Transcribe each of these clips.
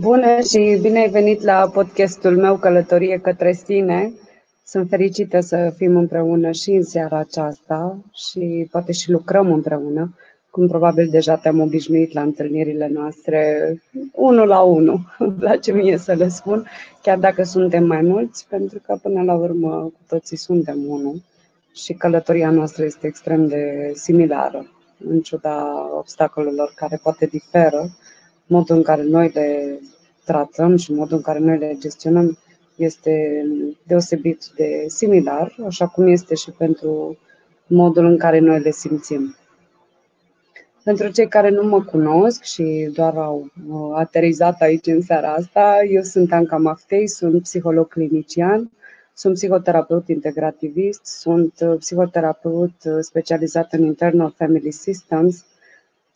Bună și bine ai venit la podcastul meu Călătorie către sine. Sunt fericită să fim împreună și în seara aceasta și poate și lucrăm împreună, cum probabil deja te-am obișnuit la întâlnirile noastre, unul la unul, îmi place mie să le spun, chiar dacă suntem mai mulți, pentru că până la urmă cu toții suntem unul și călătoria noastră este extrem de similară, în ciuda obstacolelor care poate diferă modul în care noi le tratăm și modul în care noi le gestionăm este deosebit de similar, așa cum este și pentru modul în care noi le simțim. Pentru cei care nu mă cunosc și doar au aterizat aici în seara asta, eu sunt Anca Maftei, sunt psiholog clinician, sunt psihoterapeut integrativist, sunt psihoterapeut specializat în internal family systems,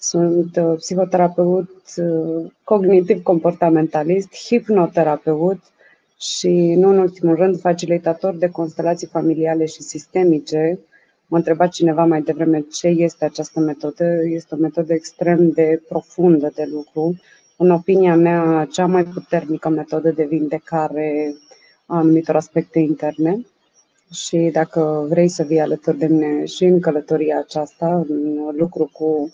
sunt uh, psihoterapeut uh, cognitiv-comportamentalist, hipnoterapeut și, nu în ultimul rând, facilitator de constelații familiale și sistemice. M-a întrebat cineva mai devreme ce este această metodă. Este o metodă extrem de profundă de lucru. În opinia mea, cea mai puternică metodă de vindecare a anumitor aspecte interne. Și dacă vrei să vii alături de mine și în călătoria aceasta, în lucru cu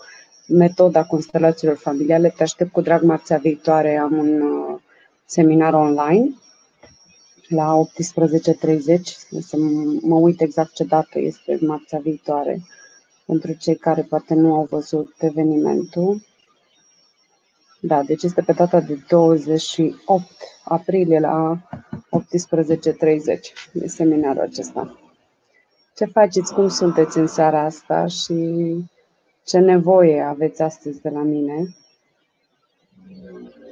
metoda constelațiilor familiale. Te aștept cu drag marțea viitoare. Am un uh, seminar online la 18.30. Să mă uit exact ce dată este marțea viitoare pentru cei care poate nu au văzut evenimentul. Da, deci este pe data de 28 aprilie la 18.30 de seminarul acesta. Ce faceți? Cum sunteți în seara asta? Și ce nevoie aveți astăzi de la mine.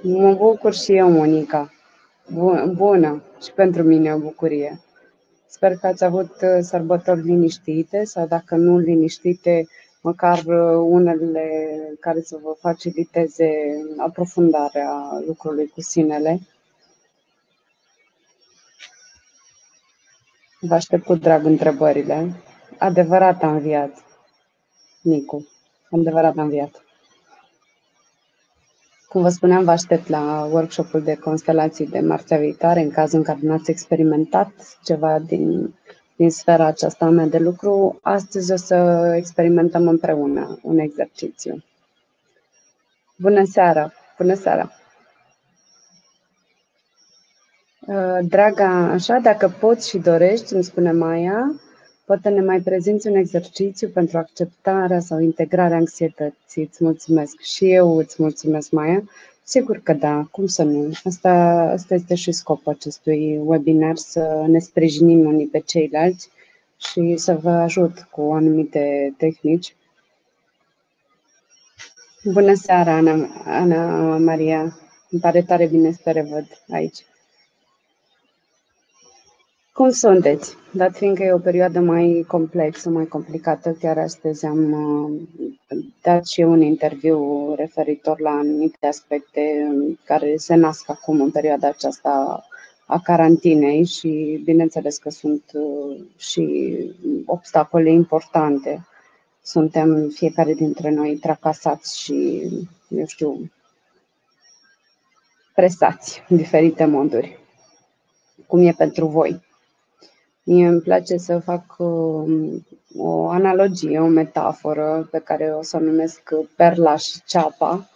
Mă bucur și eu, Monica. Bună și pentru mine o bucurie. Sper că ați avut uh, sărbători liniștite sau dacă nu liniștite, măcar uh, unele care să vă faciliteze aprofundarea lucrului cu sinele. Vă aștept cu drag întrebările. Adevărat am înviat, Nicu adevărat înviat. Cum vă spuneam, vă aștept la workshopul de constelații de marțea viitoare, în cazul în care nu ați experimentat ceva din, din sfera aceasta mea de lucru. Astăzi o să experimentăm împreună un exercițiu. Bună seara! Bună seara! Draga, așa, dacă poți și dorești, îmi spune Maia, Poate ne mai prezinți un exercițiu pentru acceptarea sau integrarea anxietății. Îți mulțumesc. Și eu îți mulțumesc, Maia. Sigur că da, cum să nu? Asta, asta este și scopul acestui webinar, să ne sprijinim unii pe ceilalți și să vă ajut cu anumite tehnici. Bună seara, Ana, Ana Maria. Îmi pare tare bine să te revăd aici. Cum sunteți? Dat fiindcă e o perioadă mai complexă, mai complicată, chiar astăzi am uh, dat și eu un interviu referitor la anumite aspecte care se nasc acum în perioada aceasta a carantinei și bineînțeles că sunt uh, și obstacole importante. Suntem fiecare dintre noi tracasați și, eu știu, presați în diferite moduri. Cum e pentru voi? Mie îmi place să fac um, o analogie, o metaforă pe care o să o numesc perla și ceapa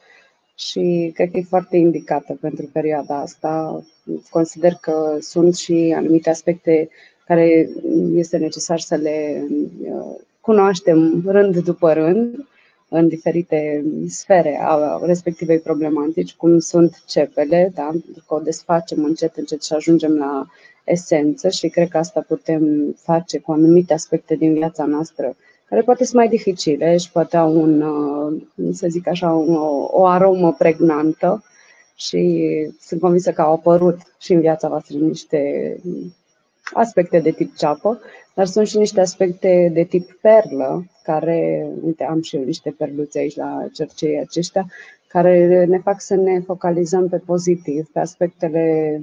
și cred că e foarte indicată pentru perioada asta. Consider că sunt și anumite aspecte care este necesar să le uh, cunoaștem rând după rând în diferite sfere a respectivei problematici, cum sunt cepele, da? că o desfacem încet, încet și ajungem la esență și cred că asta putem face cu anumite aspecte din viața noastră care poate sunt mai dificile și poate au un, uh, să zic așa, o, o aromă pregnantă și sunt convinsă că au apărut și în viața voastră niște aspecte de tip ceapă, dar sunt și niște aspecte de tip perlă, care, uite, am și eu niște perluțe aici la cercei aceștia, care ne fac să ne focalizăm pe pozitiv, pe aspectele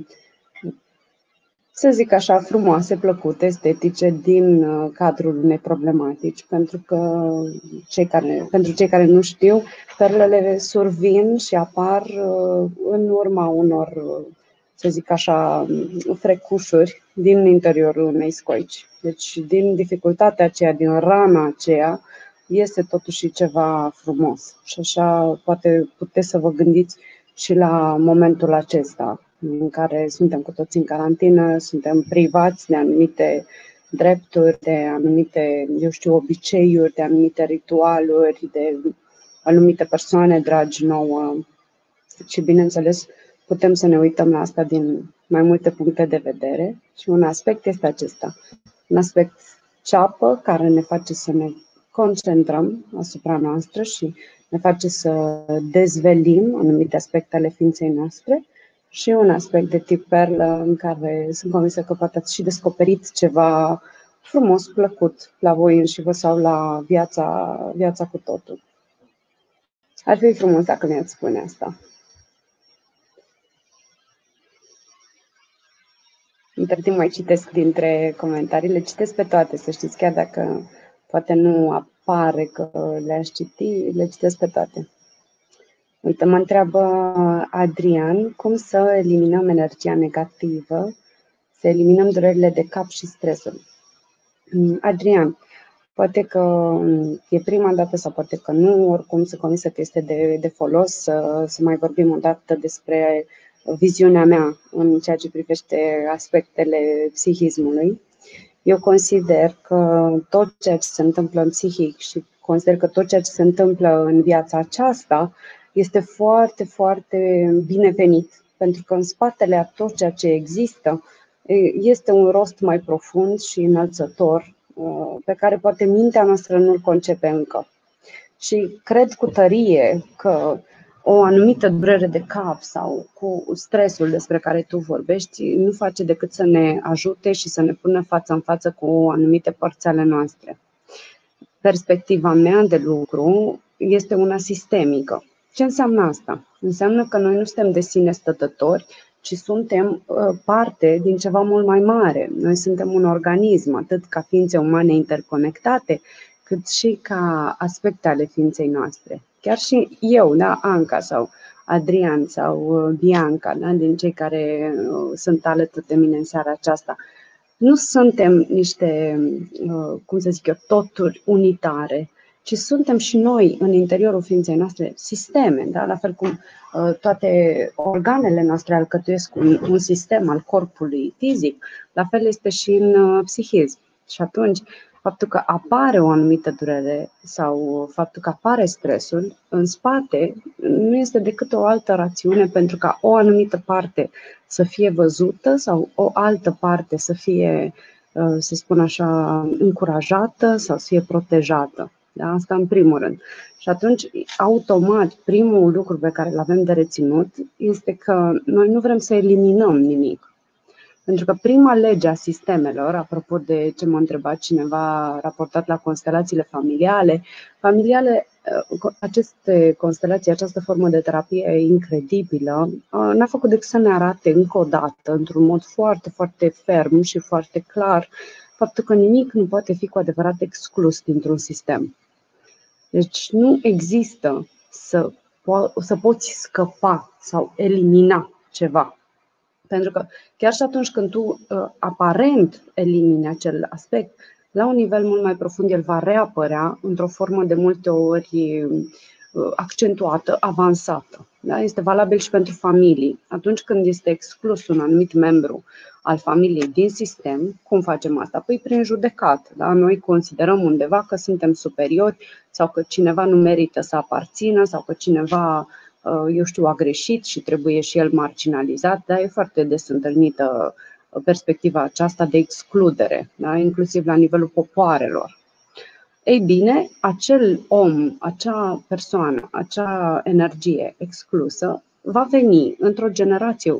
să zic așa, frumoase, plăcute, estetice din uh, cadrul unei problematici. Pentru că cei care, pentru cei care nu știu, perlele survin și apar uh, în urma unor, uh, să zic așa, frecușuri din interiorul unei scoici. Deci, din dificultatea aceea, din rana aceea, este totuși ceva frumos. Și așa poate puteți să vă gândiți și la momentul acesta în care suntem cu toți în carantină, suntem privați de anumite drepturi, de anumite, eu știu, obiceiuri, de anumite ritualuri, de anumite persoane dragi nouă. Și, bineînțeles, putem să ne uităm la asta din mai multe puncte de vedere și un aspect este acesta. Un aspect ceapă care ne face să ne concentrăm asupra noastră și ne face să dezvelim anumite aspecte ale ființei noastre și un aspect de tip perlă în care sunt convinsă că poate ați și descoperit ceva frumos, plăcut la voi și vă sau la viața, viața cu totul. Ar fi frumos dacă mi-ați spune asta. Între timp mai citesc dintre comentarii, le citesc pe toate, să știți, chiar dacă poate nu apare că le-aș citi, le citesc pe toate. Uite, mă întreabă Adrian cum să eliminăm energia negativă, să eliminăm durerile de cap și stresul. Mm, Adrian, poate că mm, e prima dată sau poate că nu, oricum se convinsă că este de, de folos să, să mai vorbim o dată despre viziunea mea în ceea ce privește aspectele psihismului. Eu consider că tot ceea ce se întâmplă în psihic și consider că tot ceea ce se întâmplă în viața aceasta este foarte, foarte binevenit, pentru că în spatele a tot ceea ce există este un rost mai profund și înălțător uh, pe care poate mintea noastră nu-l concepe încă. Și cred cu tărie că o anumită durere de cap sau cu stresul despre care tu vorbești nu face decât să ne ajute și să ne pună față în față cu anumite părți ale noastre. Perspectiva mea de lucru este una sistemică. Ce înseamnă asta? Înseamnă că noi nu suntem de sine stătători, ci suntem uh, parte din ceva mult mai mare. Noi suntem un organism, atât ca ființe umane interconectate, cât și ca aspecte ale ființei noastre. Chiar și eu, da, Anca sau Adrian sau uh, Bianca, da, din cei care uh, sunt alături de mine în seara aceasta, nu suntem niște, cum să zic eu, toturi unitare, ci suntem și noi în interiorul ființei noastre sisteme, da? la fel cum uh, toate organele noastre alcătuiesc un, un sistem al corpului fizic, la fel este și în uh, psihism. Și atunci, faptul că apare o anumită durere sau faptul că apare stresul, în spate nu este decât o altă rațiune pentru ca o anumită parte să fie văzută sau o altă parte să fie, uh, să spun așa, încurajată sau să fie protejată. Da? Asta în primul rând. Și atunci, automat, primul lucru pe care îl avem de reținut este că noi nu vrem să eliminăm nimic. Pentru că prima lege a sistemelor, apropo de ce m-a întrebat cineva raportat la constelațiile familiale, familiale, uh, aceste constelații, această formă de terapie incredibilă, uh, n-a făcut decât să ne arate încă o dată, într-un mod foarte, foarte ferm și foarte clar, faptul că nimic nu poate fi cu adevărat exclus dintr-un sistem. Deci nu există să, po- să poți scăpa sau elimina ceva. Pentru că chiar și atunci când tu uh, aparent elimini acel aspect, la un nivel mult mai profund el va reapărea într-o formă de multe ori uh, accentuată, avansată. Da? Este valabil și pentru familii. Atunci când este exclus un anumit membru al familiei din sistem, cum facem asta? Păi prin judecat. Da? Noi considerăm undeva că suntem superiori sau că cineva nu merită să aparțină sau că cineva, uh, eu știu, a greșit și trebuie și el marginalizat. Da? E foarte des întâlnită uh, perspectiva aceasta de excludere, da? inclusiv la nivelul popoarelor. Ei bine, acel om, acea persoană, acea energie exclusă va veni într-o generație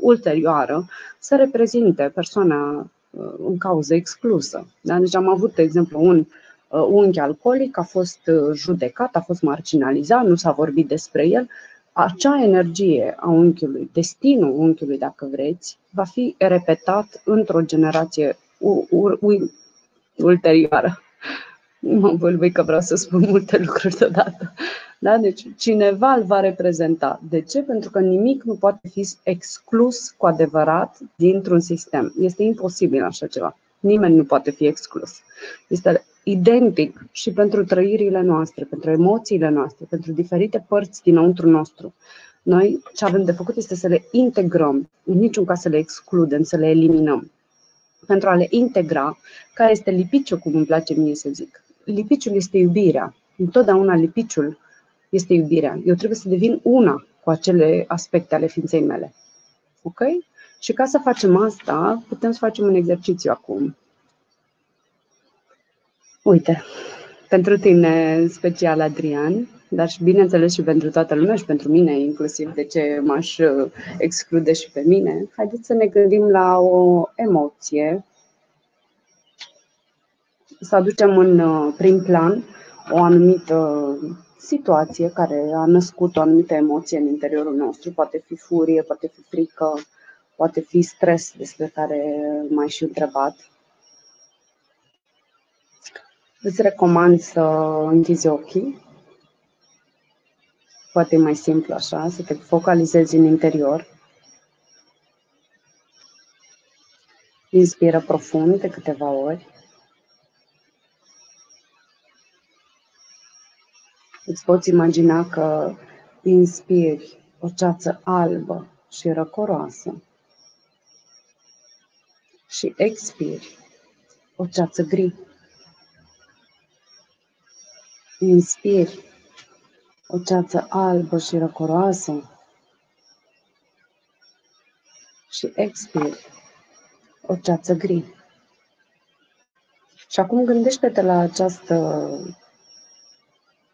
ulterioară să reprezinte persoana uh, în cauză exclusă. Da? Deci am avut, de exemplu, un uh, unchi alcoolic, a fost uh, judecat, a fost marginalizat, nu s-a vorbit despre el. Acea energie a unchiului, destinul unchiului, dacă vreți, va fi repetat într-o generație ulterioară. Mă învălui că vreau să spun multe lucruri deodată. Da? Deci cineva îl va reprezenta. De ce? Pentru că nimic nu poate fi exclus cu adevărat dintr-un sistem. Este imposibil așa ceva. Nimeni nu poate fi exclus. Este identic și pentru trăirile noastre, pentru emoțiile noastre, pentru diferite părți dinăuntru nostru. Noi ce avem de făcut este să le integrăm, în niciun caz să le excludem, să le eliminăm. Pentru a le integra, care este lipiciul, cum îmi place mie să zic. Lipiciul este iubirea. Întotdeauna lipiciul este iubirea. Eu trebuie să devin una cu acele aspecte ale ființei mele. Ok? Și ca să facem asta, putem să facem un exercițiu acum. Uite, pentru tine special, Adrian, dar și bineînțeles și pentru toată lumea și pentru mine, inclusiv de ce m-aș uh, exclude și pe mine, haideți să ne gândim la o emoție, să aducem în uh, prim plan o anumită situație care a născut o anumită emoție în interiorul nostru, poate fi furie, poate fi frică, poate fi stres despre care m-ai și întrebat. Îți recomand să închizi ochii. Poate e mai simplu așa, să te focalizezi în interior. Inspiră profund de câteva ori. Îți poți imagina că inspiri o ceață albă și răcoroasă și expiri o ceață gri. Inspiri o ceață albă și răcoroasă și expiri o ceață gri. Și acum gândește-te la această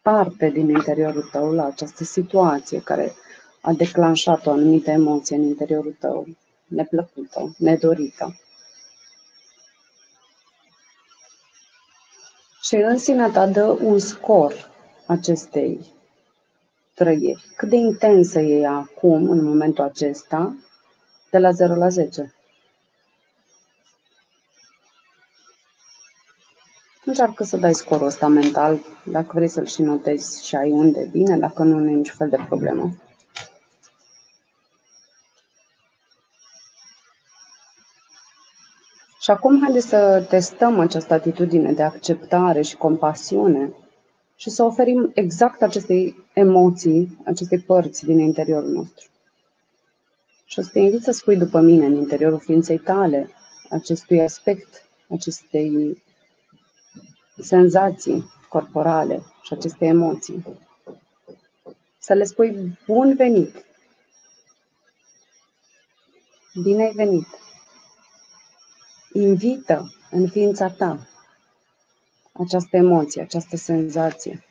parte din interiorul tău, la această situație care a declanșat o anumită emoție în interiorul tău, neplăcută, nedorită. Și în sine ta dă un scor acestei trăiri. Cât de intensă e acum, în momentul acesta, de la 0 la 10. Încearcă să dai scorul ăsta mental, dacă vrei să-l și notezi și ai unde, bine, dacă nu, nu e niciun fel de problemă. Și acum haideți să testăm această atitudine de acceptare și compasiune și să oferim exact acestei emoții, acestei părți din interiorul nostru. Și o să te invit să spui după mine, în interiorul ființei tale, acestui aspect, acestei senzații corporale și aceste emoții. Să le spui bun venit. Bine ai venit. Invită în ființa ta această emoție, această senzație.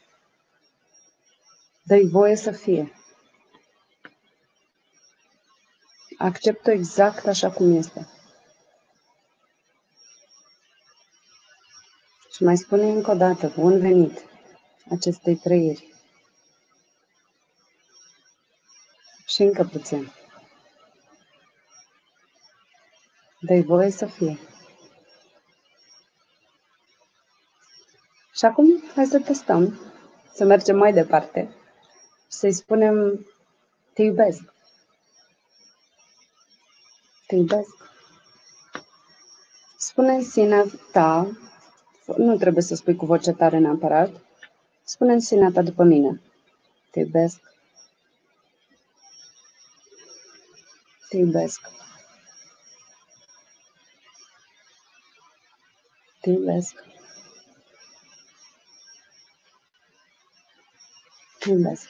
Dă-i voie să fie. Acceptă exact așa cum este. Și mai spune încă o dată, bun venit acestei trăiri. Și încă puțin. dă voie să fie. Și acum hai să testăm, să mergem mai departe și să-i spunem te iubesc. Te iubesc. Spune în sinea ta, nu trebuie să spui cu voce tare neapărat, spune în sinea ta după mine. Te iubesc. Te iubesc. Te iubesc. Te iubesc.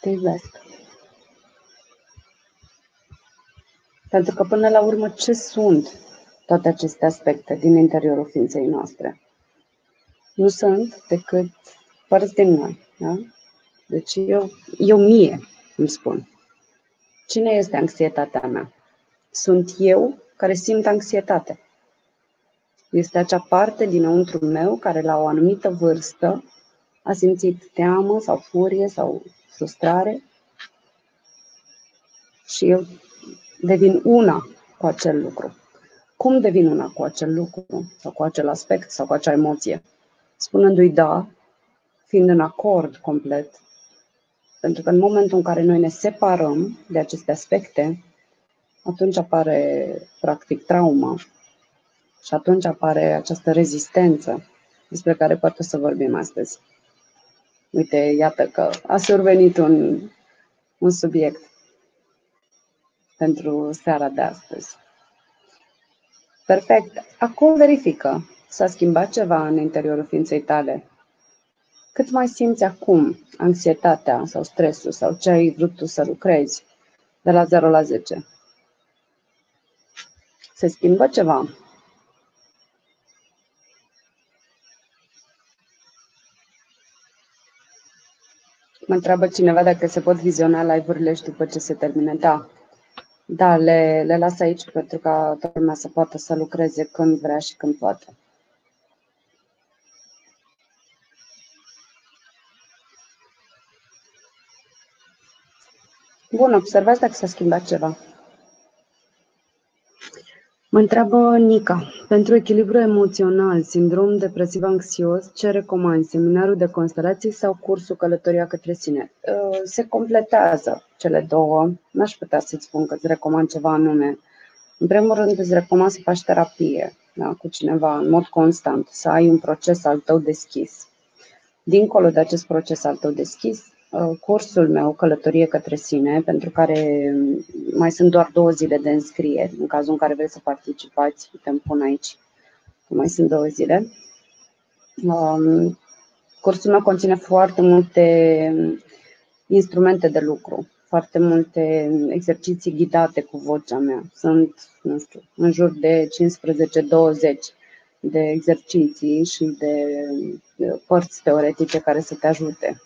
Te iubesc. Pentru că până la urmă ce sunt toate aceste aspecte din interiorul ființei noastre? Nu sunt decât părți din noi. Da? Deci eu, eu mie îmi spun. Cine este anxietatea mea? Sunt eu care simt anxietate. Este acea parte dinăuntru meu care la o anumită vârstă a simțit teamă sau furie sau frustrare și eu devin una cu acel lucru. cum devin una cu acel lucru sau cu acel aspect sau cu acea emoție. Spunându-i da, fiind în acord complet, pentru că în momentul în care noi ne separăm de aceste aspecte, atunci apare practic trauma și atunci apare această rezistență despre care poate să vorbim astăzi. Uite, iată că a survenit un, un subiect pentru seara de astăzi. Perfect. Acum verifică. S-a schimbat ceva în interiorul ființei tale? Cât mai simți acum anxietatea sau stresul sau ce ai vrut tu să lucrezi de la 0 la 10? Se schimbă ceva? Mă întreabă cineva dacă se pot viziona live-urile și după ce se termine. Da, da le, le las aici pentru ca toată lumea să poată să lucreze când vrea și când poate. Bun, observați dacă s-a schimbat ceva. Mă întreabă Nica, pentru echilibru emoțional, sindrom depresiv anxios, ce recomand, seminarul de constelații sau cursul Călătoria către sine? Uh, se completează cele două, n-aș putea să-ți spun că îți recomand ceva anume. În primul rând îți recomand să faci terapie da, cu cineva în mod constant, să ai un proces al tău deschis. Dincolo de acest proces al tău deschis, Uh, cursul meu Călătorie către sine, pentru care mai sunt doar două zile de înscrieri, în cazul în care vreți să participați, putem pune aici, mai sunt două zile. Um, cursul meu conține foarte multe instrumente de lucru, foarte multe exerciții ghidate cu vocea mea. Sunt, nu știu, în jur de 15-20 de exerciții și de părți teoretice care să te ajute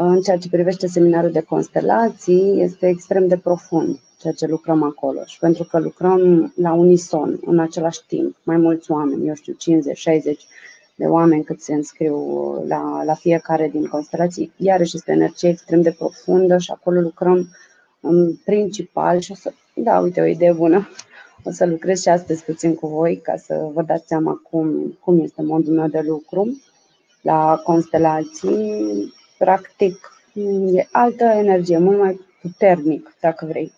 în ceea ce privește seminarul de constelații, este extrem de profund ceea ce lucrăm acolo. Și pentru că lucrăm la unison, în același timp, mai mulți oameni, eu știu, 50-60 de oameni cât se înscriu la, la fiecare din constelații, iarăși este energie extrem de profundă și acolo lucrăm în principal și o să, da, uite, o idee bună, o să lucrez și astăzi puțin cu voi ca să vă dați seama cum, cum este modul meu de lucru la constelații practic, e altă energie, mult mai puternic, dacă vrei.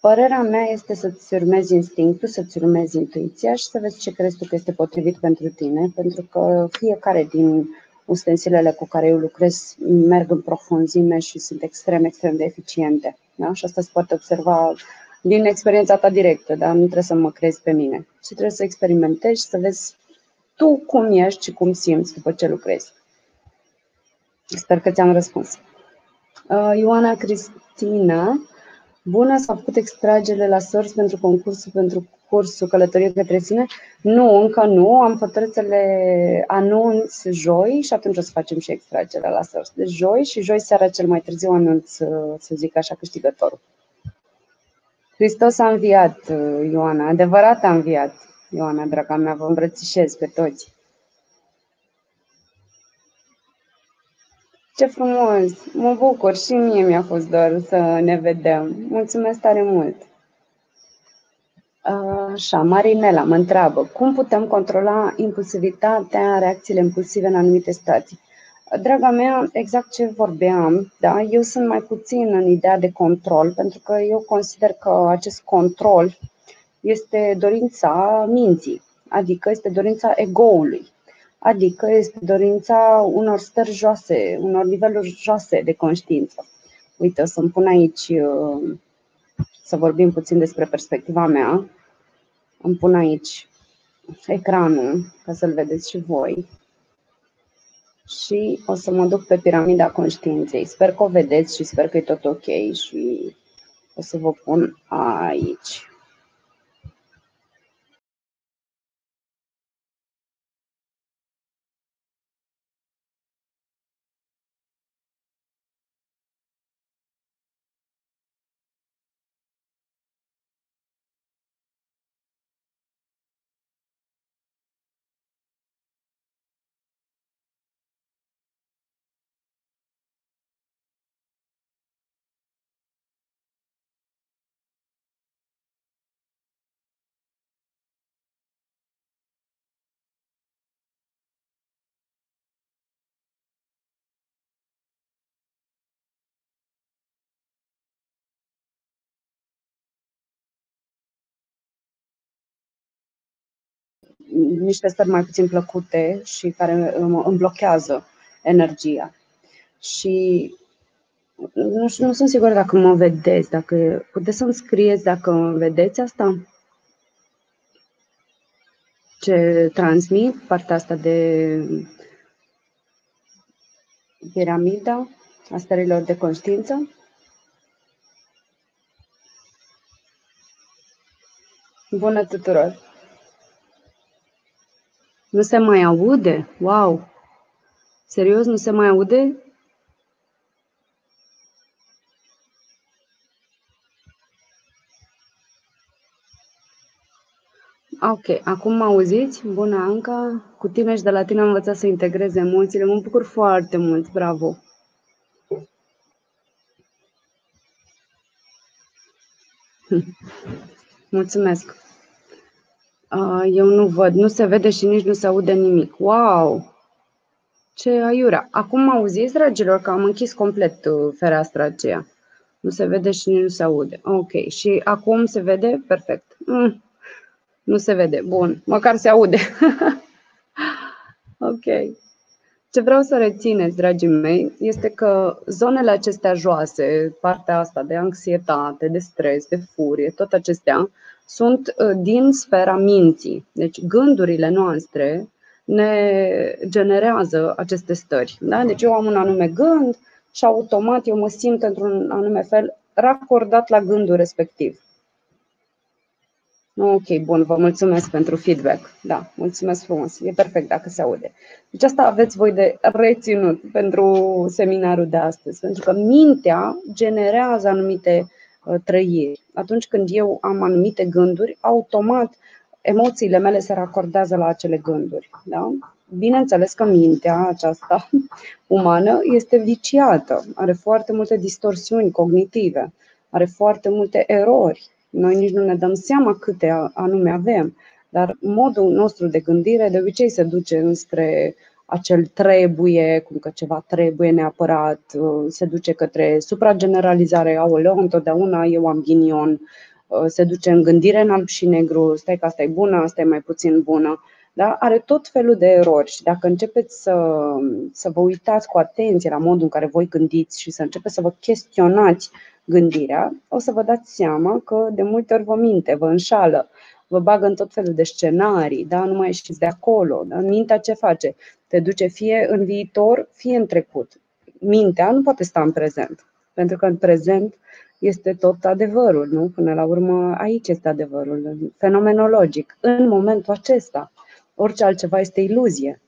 Părerea mea este să-ți urmezi instinctul, să-ți urmezi intuiția și să vezi ce crezi tu că este potrivit pentru tine, pentru că fiecare din ustensilele cu care eu lucrez merg în profunzime și sunt extrem, extrem de eficiente. Da? Și asta se poate observa din experiența ta directă, dar nu trebuie să mă crezi pe mine. Și trebuie să experimentezi și să vezi tu cum ești și cum simți după ce lucrezi. Sper că ți-am răspuns. Uh, Ioana Cristina, bună, s-au făcut extragere la sorți pentru concursul, pentru cursul Călătorie către sine? Nu, încă nu. Am hotărât să le anunț joi și atunci o să facem și extragerea la sorți. Deci joi și joi seara cel mai târziu anunț, uh, să zic așa, câștigătorul. Hristos a înviat, uh, Ioana. Adevărat a înviat, Ioana, draga mea. Vă îmbrățișez pe toți. Ce frumos! Mă bucur și mie mi-a fost doar să ne vedem. Mulțumesc tare mult! Așa, Marinela mă întreabă, cum putem controla impulsivitatea, reacțiile impulsive în anumite stații? Draga mea, exact ce vorbeam, da? eu sunt mai puțin în ideea de control, pentru că eu consider că acest control este dorința minții, adică este dorința egoului. Adică este dorința unor stări joase, unor niveluri joase de conștiință. Uite, o să-mi pun aici uh, să vorbim puțin despre perspectiva mea. Îmi pun aici ecranul ca să-l vedeți și voi. Și o să mă duc pe piramida conștiinței. Sper că o vedeți și sper că e tot ok și o să vă pun aici. Niște stări mai puțin plăcute și care îmi blochează energia. Și nu, știu, nu sunt sigură dacă mă vedeți, dacă puteți să-mi scrieți dacă vedeți asta? Ce transmit, partea asta de piramida a stărilor de conștiință. Bună tuturor! Nu se mai aude? Wow! Serios, nu se mai aude? Ok, acum mă auziți? Bună, Anca! Cu tine și de la tine am învățat să integrez emoțiile. Mă bucur foarte mult, bravo! Mulțumesc! Eu nu văd, nu se vede și nici nu se aude nimic. Wow! Ce aiurea! Acum mă auziți, dragilor, că am închis complet uh, fereastra aceea. Nu se vede și nici nu se aude. Ok, și acum se vede? Perfect. Mm. Nu se vede. Bun. Măcar se aude. ok. Ce vreau să rețineți, dragii mei, este că zonele acestea joase, partea asta de anxietate, de stres, de furie, tot acestea, sunt uh, din sfera minții. Deci gândurile noastre ne generează aceste stări. Da? Deci eu am un anume gând și automat eu mă simt într-un anume fel racordat la gândul respectiv. Ok, bun, vă mulțumesc pentru feedback. Da, mulțumesc frumos. E perfect dacă se aude. Deci asta aveți voi de reținut pentru seminarul de astăzi, pentru că mintea generează anumite uh, trăiri. Atunci când eu am anumite gânduri, automat emoțiile mele se racordează la acele gânduri. Da? Bineînțeles că mintea aceasta umană este viciată, are foarte multe distorsiuni cognitive, are foarte multe erori noi nici nu ne dăm seama câte anume avem, dar modul nostru de gândire de obicei se duce înspre acel trebuie, cum că ceva trebuie neapărat, uh, se duce către suprageneralizare, aoleo, întotdeauna eu am ghinion, uh, se duce în gândire în alb și negru, stai că asta e bună, asta e mai puțin bună. Da? Are tot felul de erori și dacă începeți să, să vă uitați cu atenție la modul în care voi gândiți și să începeți să vă chestionați gândirea, o să vă dați seama că de multe ori vă minte, vă înșală, vă bagă în tot felul de scenarii, da? nu mai ieșiți de acolo. Da? Mintea ce face? Te duce fie în viitor, fie în trecut. Mintea nu poate sta în prezent, pentru că în prezent este tot adevărul, nu? Până la urmă, aici este adevărul, fenomenologic, în momentul acesta. Orice altceva este iluzie.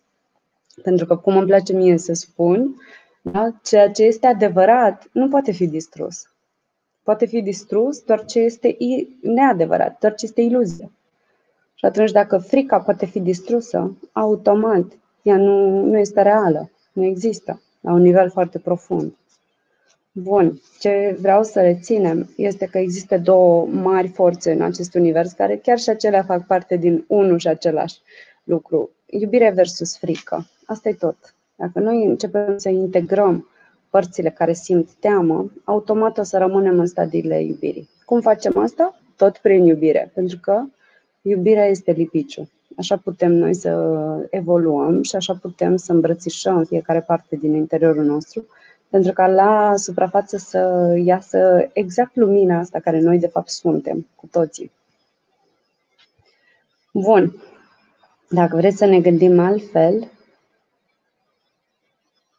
Pentru că, cum îmi place mie să spun, da? ceea ce este adevărat nu poate fi distrus poate fi distrus doar ce este neadevărat, doar ce este iluzie. Și atunci, dacă frica poate fi distrusă, automat ea nu, nu este reală, nu există, la un nivel foarte profund. Bun, ce vreau să reținem este că există două mari forțe în acest univers care chiar și acelea fac parte din unul și același lucru. Iubire versus frică. Asta e tot. Dacă noi începem să integrăm părțile care simt teamă, automat o să rămânem în stadiile iubirii. Cum facem asta? Tot prin iubire, pentru că iubirea este lipiciu. Așa putem noi să evoluăm și așa putem să îmbrățișăm fiecare parte din interiorul nostru, pentru ca la suprafață să iasă exact lumina asta care noi de fapt suntem cu toții. Bun. Dacă vreți să ne gândim altfel,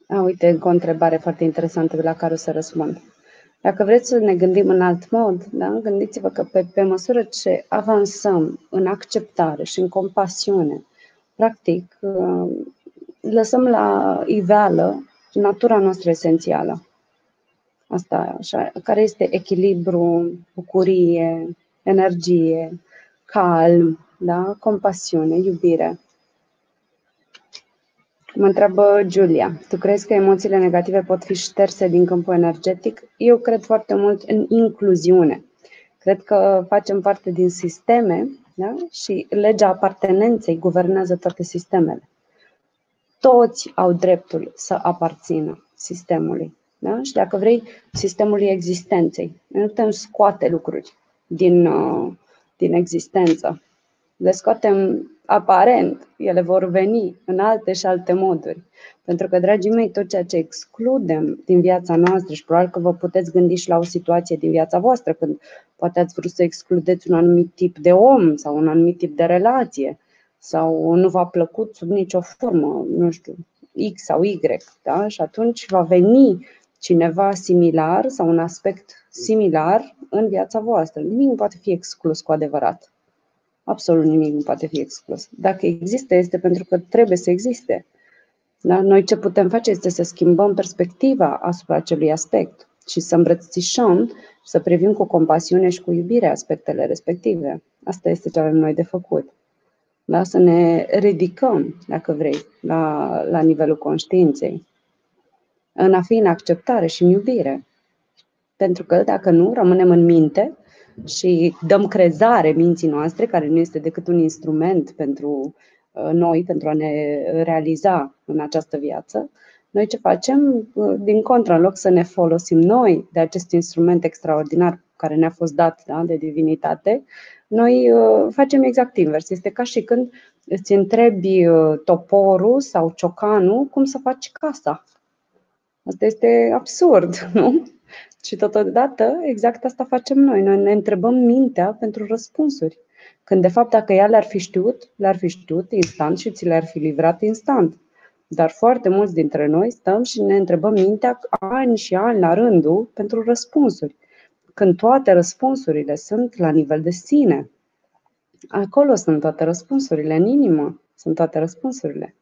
a, uite, încă o întrebare foarte interesantă la care o să răspund. Dacă vreți să ne gândim în alt mod, da? gândiți-vă că pe, pe măsură ce avansăm în acceptare și în compasiune, practic, uh, lăsăm la iveală natura noastră esențială. Asta așa, care este echilibru, bucurie, energie, calm, da? compasiune, iubire. Mă întreabă Giulia, tu crezi că emoțiile negative pot fi șterse din câmpul energetic? Eu cred foarte mult în incluziune. Cred că facem parte din sisteme da? și legea apartenenței guvernează toate sistemele. Toți au dreptul să aparțină sistemului. Da? Și dacă vrei, sistemului existenței. Noi nu putem scoate lucruri din, uh, din existență. Le scoatem aparent, ele vor veni în alte și alte moduri. Pentru că, dragii mei, tot ceea ce excludem din viața noastră și probabil că vă puteți gândi și la o situație din viața voastră când poate ați vrut să excludeți un anumit tip de om sau un anumit tip de relație sau nu v-a plăcut sub nicio formă, nu știu, X sau Y, da? și atunci va veni cineva similar sau un aspect similar în viața voastră. Nimic nu poate fi exclus cu adevărat. Absolut nimic nu poate fi exclus. Dacă există, este pentru că trebuie să existe. Da? Noi ce putem face este să schimbăm perspectiva asupra acelui aspect și să îmbrățișăm și să privim cu compasiune și cu iubire aspectele respective. Asta este ce avem noi de făcut. Da? Să ne ridicăm, dacă vrei, la, la nivelul conștiinței, în a fi în acceptare și în iubire. Pentru că dacă nu, rămânem în minte și dăm crezare minții noastre, care nu este decât un instrument pentru uh, noi, pentru a ne realiza în această viață, noi ce facem? Uh, din contră, în loc să ne folosim noi de acest instrument extraordinar care ne-a fost dat da, de divinitate, noi uh, facem exact invers. Este ca și când îți întrebi toporul sau ciocanul cum să faci casa. Asta este absurd, nu? Și totodată, exact asta facem noi. Noi ne întrebăm mintea pentru răspunsuri. Când, de fapt, dacă ea le-ar fi știut, le-ar fi știut instant și ți le-ar fi livrat instant. Dar foarte mulți dintre noi stăm și ne întrebăm mintea ani și ani la rândul pentru răspunsuri. Când toate răspunsurile sunt la nivel de sine. Acolo sunt toate răspunsurile, în inimă sunt toate răspunsurile.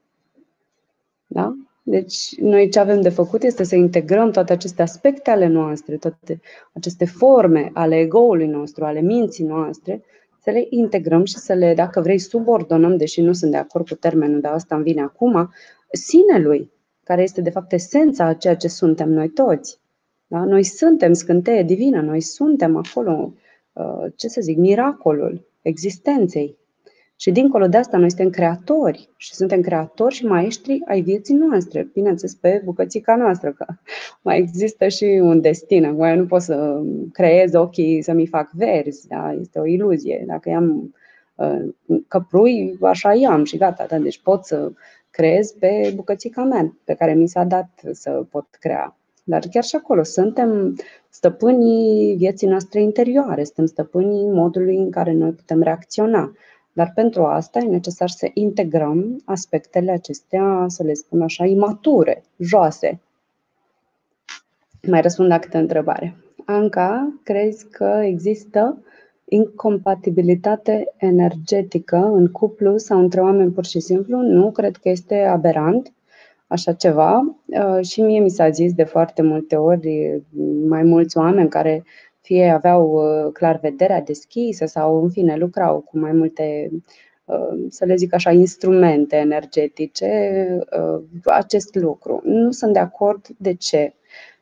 Da? Deci, noi ce avem de făcut este să integrăm toate aceste aspecte ale noastre, toate aceste forme ale ego-ului nostru, ale minții noastre, să le integrăm și să le, dacă vrei, subordonăm, deși nu sunt de acord cu termenul, dar asta îmi vine acum, sinelui, care este de fapt esența a ceea ce suntem noi toți. Da? Noi suntem scânteie divină, noi suntem acolo, uh, ce să zic, miracolul existenței. Și dincolo de asta, noi suntem creatori și suntem creatori și maestri ai vieții noastre, bineînțeles pe bucățica noastră, că mai există și un destin. Acum eu nu pot să creez ochii să mi fac verzi, da? este o iluzie. Dacă i-am uh, căprui, așa i-am și gata. Da? Deci pot să creez pe bucățica mea, pe care mi s-a dat să pot crea. Dar chiar și acolo suntem stăpânii vieții noastre interioare, suntem stăpânii modului în care noi putem reacționa. Dar pentru asta e necesar să integrăm aspectele acestea, să le spun așa, imature, joase. Mai răspund la câte întrebare. Anca, crezi că există incompatibilitate energetică în cuplu sau între oameni pur și simplu? Nu, cred că este aberant așa ceva. Uh, și mie mi s-a zis de foarte multe ori, mai mulți oameni care fie aveau uh, clar vederea deschisă sau, în fine, lucrau cu mai multe, uh, să le zic așa, instrumente energetice, uh, acest lucru. Nu sunt de acord. De ce?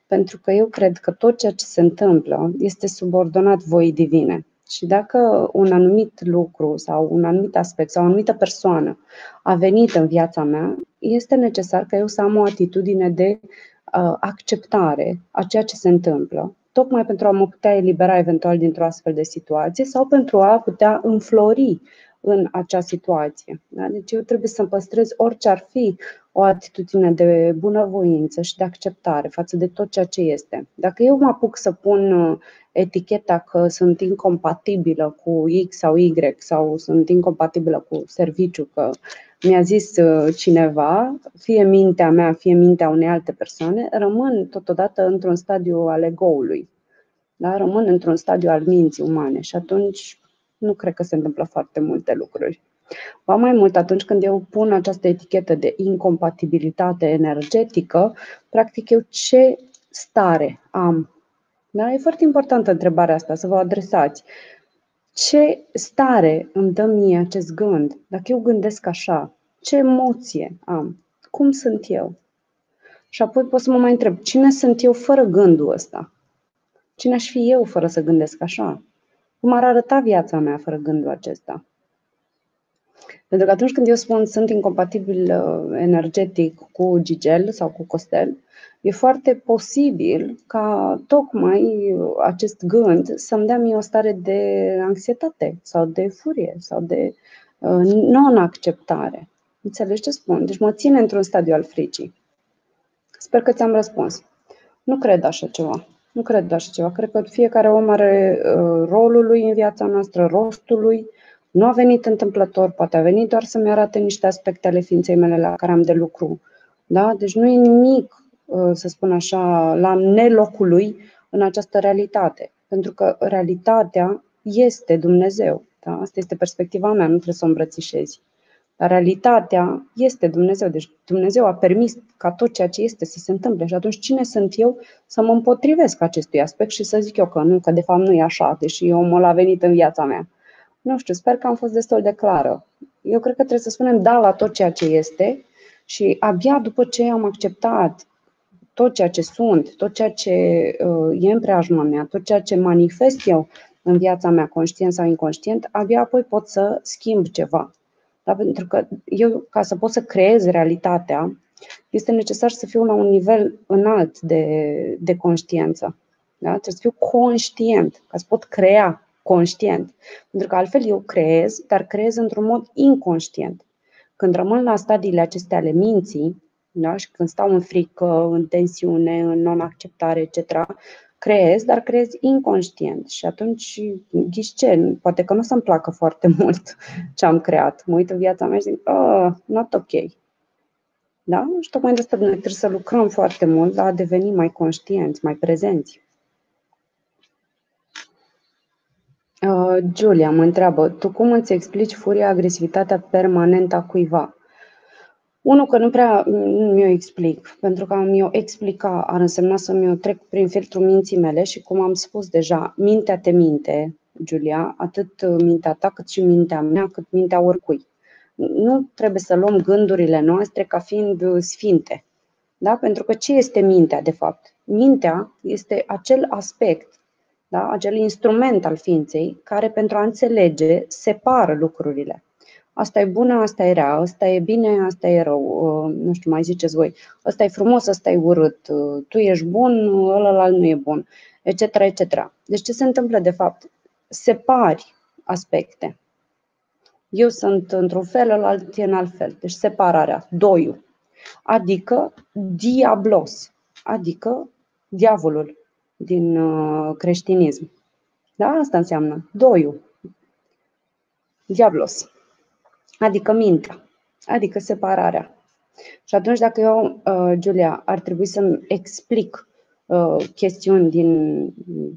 Pentru că eu cred că tot ceea ce se întâmplă este subordonat voii divine. Și dacă un anumit lucru sau un anumit aspect sau o anumită persoană a venit în viața mea, este necesar ca eu să am o atitudine de acceptare a ceea ce se întâmplă tocmai pentru a mă putea elibera eventual dintr-o astfel de situație sau pentru a putea înflori în acea situație. Da? Deci eu trebuie să păstrez orice ar fi o atitudine de bunăvoință și de acceptare față de tot ceea ce este. Dacă eu mă apuc să pun uh, eticheta că sunt incompatibilă cu X sau Y sau sunt incompatibilă cu serviciu, că mi-a zis uh, cineva, fie mintea mea, fie mintea unei alte persoane, rămân totodată într-un stadiu al ego-ului. Da? Rămân într-un stadiu al minții umane și atunci nu cred că se întâmplă foarte multe lucruri. Ba mai mult, atunci când eu pun această etichetă de incompatibilitate energetică, practic eu ce stare am? Da? E foarte importantă întrebarea asta, să vă adresați. Ce stare îmi dă mie acest gând? Dacă eu gândesc așa, ce emoție am? Cum sunt eu? Și apoi pot să mă mai întreb, cine sunt eu fără gândul ăsta? Cine aș fi eu fără să gândesc așa? Cum ar arăta viața mea fără gândul acesta? Pentru că atunci când eu spun sunt incompatibil uh, energetic cu Gigel sau cu Costel, e foarte posibil ca tocmai acest gând să-mi dea mie o stare de anxietate sau de furie sau de uh, non-acceptare. Înțelegi ce spun? Deci mă ține într-un stadiu al fricii. Sper că ți-am răspuns. Nu cred așa ceva. Nu cred așa ceva. Cred că fiecare om are uh, rolul lui în viața noastră, rostul lui. Nu a venit întâmplător, poate a venit doar să-mi arate niște aspecte ale ființei mele la care am de lucru. Da? Deci nu e nimic, uh, să spun așa, la nelocul lui în această realitate. Pentru că realitatea este Dumnezeu. Da? Asta este perspectiva mea, nu trebuie să o îmbrățișezi. Dar realitatea este Dumnezeu. Deci Dumnezeu a permis ca tot ceea ce este să se întâmple. Și atunci cine sunt eu să mă împotrivesc acestui aspect și să zic eu că nu, că de fapt nu e așa, deși omul a venit în viața mea. Nu știu, sper că am fost destul de clară. Eu cred că trebuie să spunem da la tot ceea ce este și abia după ce am acceptat tot ceea ce sunt, tot ceea ce uh, e în preajma mea, tot ceea ce manifest eu în viața mea, conștient sau inconștient, abia apoi pot să schimb ceva. Da? Pentru că eu, ca să pot să creez realitatea, este necesar să fiu la un nivel înalt de, de conștiință. Da? Trebuie să fiu conștient, ca să pot crea conștient. Pentru că altfel eu creez, dar creez într-un mod inconștient. Când rămân la stadiile acestea ale minții, da? și când stau în frică, în tensiune, în non-acceptare, etc., creez, dar creez inconștient. Și atunci, ghiși ce, poate că nu o să-mi placă foarte mult ce am creat. Mă uit în viața mea și zic, oh, not ok. Da? Și tocmai de asta noi trebuie să lucrăm foarte mult la a deveni mai conștienți, mai prezenți. Uh, Julia mă întreabă, tu cum îți explici furia, agresivitatea permanentă a cuiva? Unul, că nu prea mi-o explic, pentru că mi-o explica ar însemna să mi-o trec prin filtrul minții mele și, cum am spus deja, mintea te minte, Julia, atât mintea ta cât și mintea mea, cât mintea oricui. Nu trebuie să luăm gândurile noastre ca fiind sfinte. Da? Pentru că ce este mintea, de fapt? Mintea este acel aspect, da? acel instrument al ființei care, pentru a înțelege, separă lucrurile asta e bună, asta e rea, asta e bine, asta e rău, uh, nu știu, mai ziceți voi, asta e frumos, asta e urât, uh, tu ești bun, ălălalt nu e bun, etc., etc. Deci ce se întâmplă de fapt? Separi aspecte. Eu sunt într-un fel, ălalt e în alt fel. Deci separarea, doiul. Adică diablos, adică diavolul din uh, creștinism. Da? Asta înseamnă doiul. Diablos adică mintea, adică separarea. Și atunci dacă eu, uh, Julia, ar trebui să-mi explic uh, chestiuni din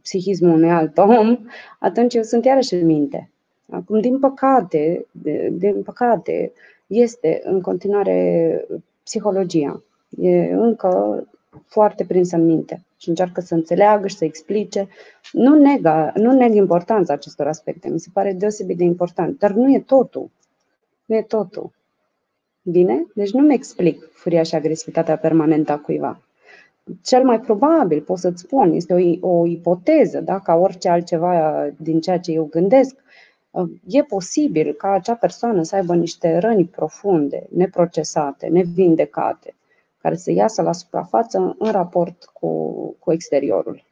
psihismul unui alt om, atunci eu sunt iarăși în minte. Acum, din păcate, din păcate, este în continuare psihologia. E încă foarte prinsă în minte și încearcă să înțeleagă și să explice. Nu, nega, nu neg importanța acestor aspecte, mi se pare deosebit de important, dar nu e totul. Nu e totul. Bine? Deci nu-mi explic furia și agresivitatea permanentă a cuiva. Cel mai probabil, pot să-ți spun, este o, o ipoteză, da? ca orice altceva din ceea ce eu gândesc, e posibil ca acea persoană să aibă niște răni profunde, neprocesate, nevindecate, care să iasă la suprafață în raport cu, cu exteriorul.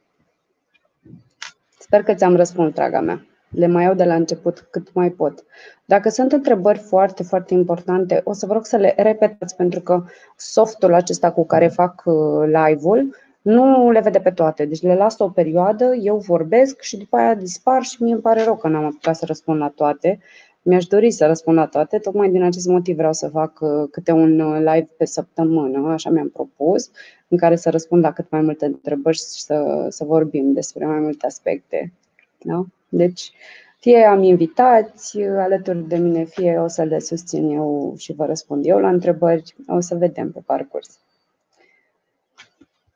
Sper că ți-am răspuns, draga mea le mai iau de la început cât mai pot. Dacă sunt întrebări foarte, foarte importante, o să vă rog să le repetați pentru că softul acesta cu care fac uh, live-ul nu le vede pe toate. Deci le las o perioadă, eu vorbesc și după aia dispar și mie îmi pare rău că n-am putea să răspund la toate. Mi-aș dori să răspund la toate, tocmai din acest motiv vreau să fac uh, câte un uh, live pe săptămână, așa mi-am propus, în care să răspund la cât mai multe întrebări și să, să vorbim despre mai multe aspecte. Da? Deci, fie am invitați alături de mine, fie o să le susțin eu și vă răspund eu la întrebări. O să vedem pe parcurs.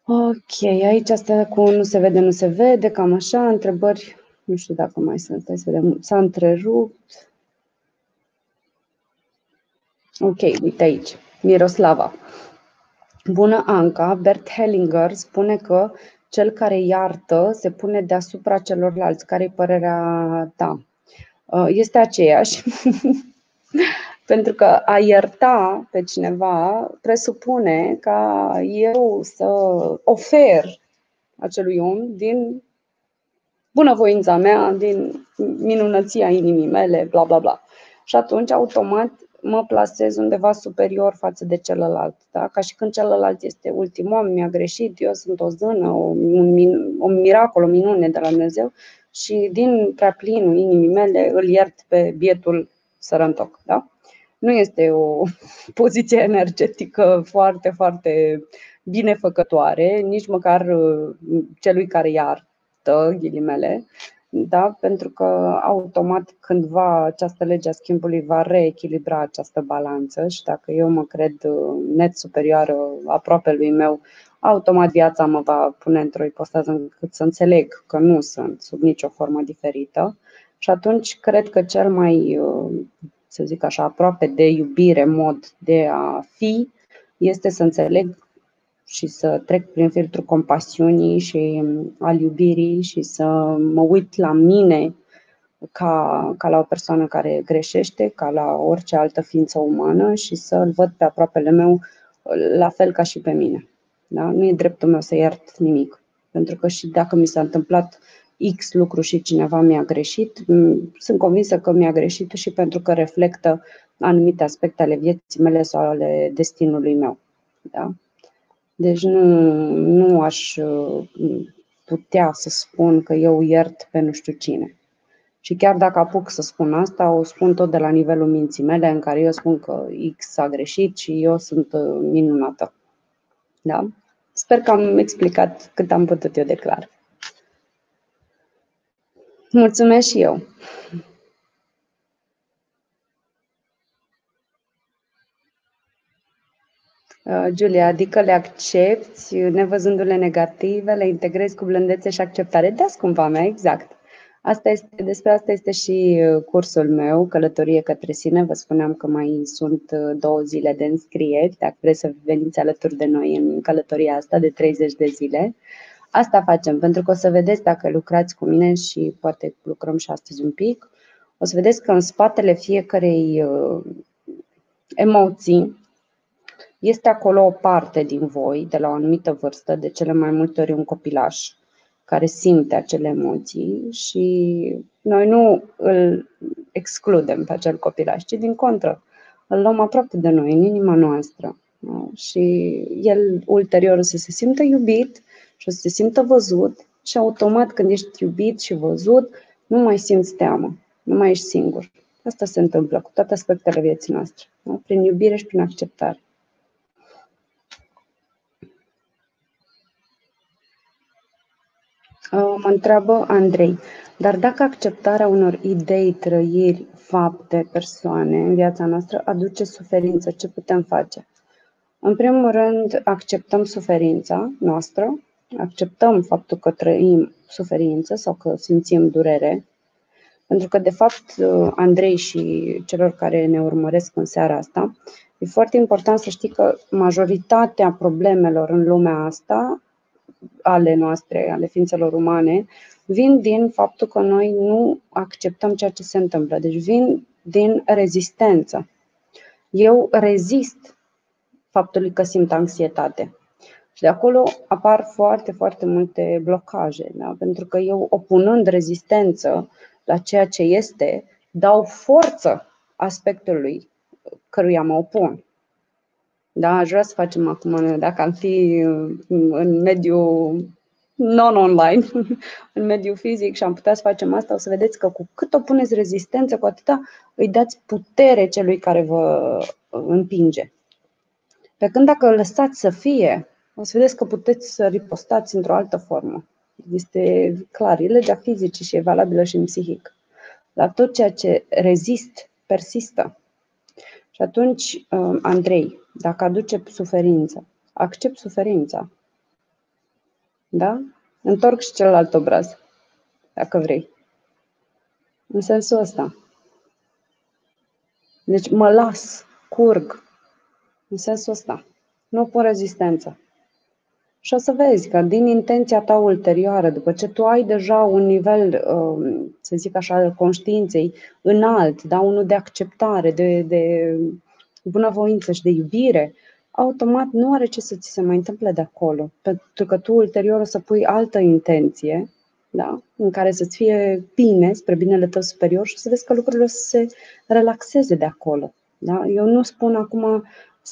Ok, aici asta cu nu se vede, nu se vede, cam așa, întrebări, nu știu dacă mai sunt, hai să vedem, s-a întrerupt. Ok, uite aici, Miroslava. Bună, Anca. Bert Hellinger spune că cel care iartă se pune deasupra celorlalți. Care e părerea ta? Uh, este aceeași. Pentru că a ierta pe cineva presupune ca eu să ofer acelui om din bunăvoința mea, din minunăția inimii mele, bla bla bla. și atunci automat mă plasez undeva superior față de celălalt. Da? Ca și când celălalt este ultimul om, mi-a greșit, eu sunt o zână, o, un, un miracol, o minune de la Dumnezeu și din prea plinul inimii mele îl iert pe bietul sărăntoc. Da? Nu este o poziție energetică foarte, foarte binefăcătoare, nici măcar uh, celui care iartă, ghilimele, da? pentru că automat cândva această lege a schimbului va reechilibra această balanță și dacă eu mă cred uh, net superioară aproape lui meu, automat viața mă va pune într-o ipostază încât să înțeleg că nu sunt sub nicio formă diferită și atunci cred că cel mai, uh, să zic așa, aproape de iubire, mod de a fi, este să înțeleg și să trec prin filtrul compasiunii și al iubirii și să mă uit la mine ca, ca la o persoană care greșește, ca la orice altă ființă umană și să îl văd pe aproapele meu la fel ca și pe mine. Da? Nu e dreptul meu să iert nimic. Pentru că și dacă mi s-a întâmplat X lucru și cineva mi-a greșit, sunt convinsă că mi-a greșit și pentru că reflectă anumite aspecte ale vieții mele sau ale destinului meu. Da? Deci nu, nu aș uh, putea să spun că eu iert pe nu știu cine. Și chiar dacă apuc să spun asta, o spun tot de la nivelul minții mele, în care eu spun că X a greșit și eu sunt uh, minunată. Da? Sper că am explicat cât am putut eu de clar. Mulțumesc și eu! Uh, Julia, adică le accepti, nevăzându-le negative, le integrezi cu blândețe și acceptare. Da, scumpa mea, exact. Asta este, despre asta este și uh, cursul meu, Călătorie către sine. Vă spuneam că mai sunt uh, două zile de înscrieri, dacă vreți să veniți alături de noi în călătoria asta de 30 de zile. Asta facem, pentru că o să vedeți dacă lucrați cu mine și poate lucrăm și astăzi un pic, o să vedeți că în spatele fiecarei emoții, este acolo o parte din voi, de la o anumită vârstă, de cele mai multe ori un copilaș, care simte acele emoții și noi nu îl excludem pe acel copilaș, ci din contră, îl luăm aproape de noi, în inima noastră. Da? Și el ulterior o să se simtă iubit și o să se simtă văzut și automat când ești iubit și văzut, nu mai simți teamă, nu mai ești singur. Asta se întâmplă cu toate aspectele vieții noastre, da? prin iubire și prin acceptare. Mă întreabă Andrei, dar dacă acceptarea unor idei, trăiri, fapte, persoane în viața noastră aduce suferință, ce putem face? În primul rând, acceptăm suferința noastră, acceptăm faptul că trăim suferință sau că simțim durere, pentru că, de fapt, Andrei și celor care ne urmăresc în seara asta, e foarte important să știi că majoritatea problemelor în lumea asta ale noastre, ale ființelor umane, vin din faptul că noi nu acceptăm ceea ce se întâmplă. Deci vin din rezistență. Eu rezist faptului că simt anxietate. Și de acolo apar foarte, foarte multe blocaje. Da? Pentru că eu, opunând rezistență la ceea ce este, dau forță aspectului căruia mă opun. Da, aș vrea să facem acum, dacă am fi în mediul non-online, în mediul fizic și am putea să facem asta, o să vedeți că cu cât opuneți rezistență, cu atâta îi dați putere celui care vă împinge. Pe când dacă îl lăsați să fie, o să vedeți că puteți să ripostați într-o altă formă. Este clar, e legea fizicii și e valabilă și în psihic. La tot ceea ce rezist, persistă. Și atunci, um, Andrei, dacă aduce suferință, accept suferința. Da? Întorc și celălalt obraz, dacă vrei. În sensul ăsta. Deci mă las, curg, în sensul ăsta. Nu pun rezistență. Și o să vezi că din intenția ta ulterioară, după ce tu ai deja un nivel, um, să zic așa, al conștiinței înalt, da, unul de acceptare, de, de bunăvoință și de iubire, automat nu are ce să ți se mai întâmple de acolo. Pentru că tu ulterior o să pui altă intenție da? în care să-ți fie bine, spre binele tău superior și să vezi că lucrurile o să se relaxeze de acolo. Da? Eu nu spun acum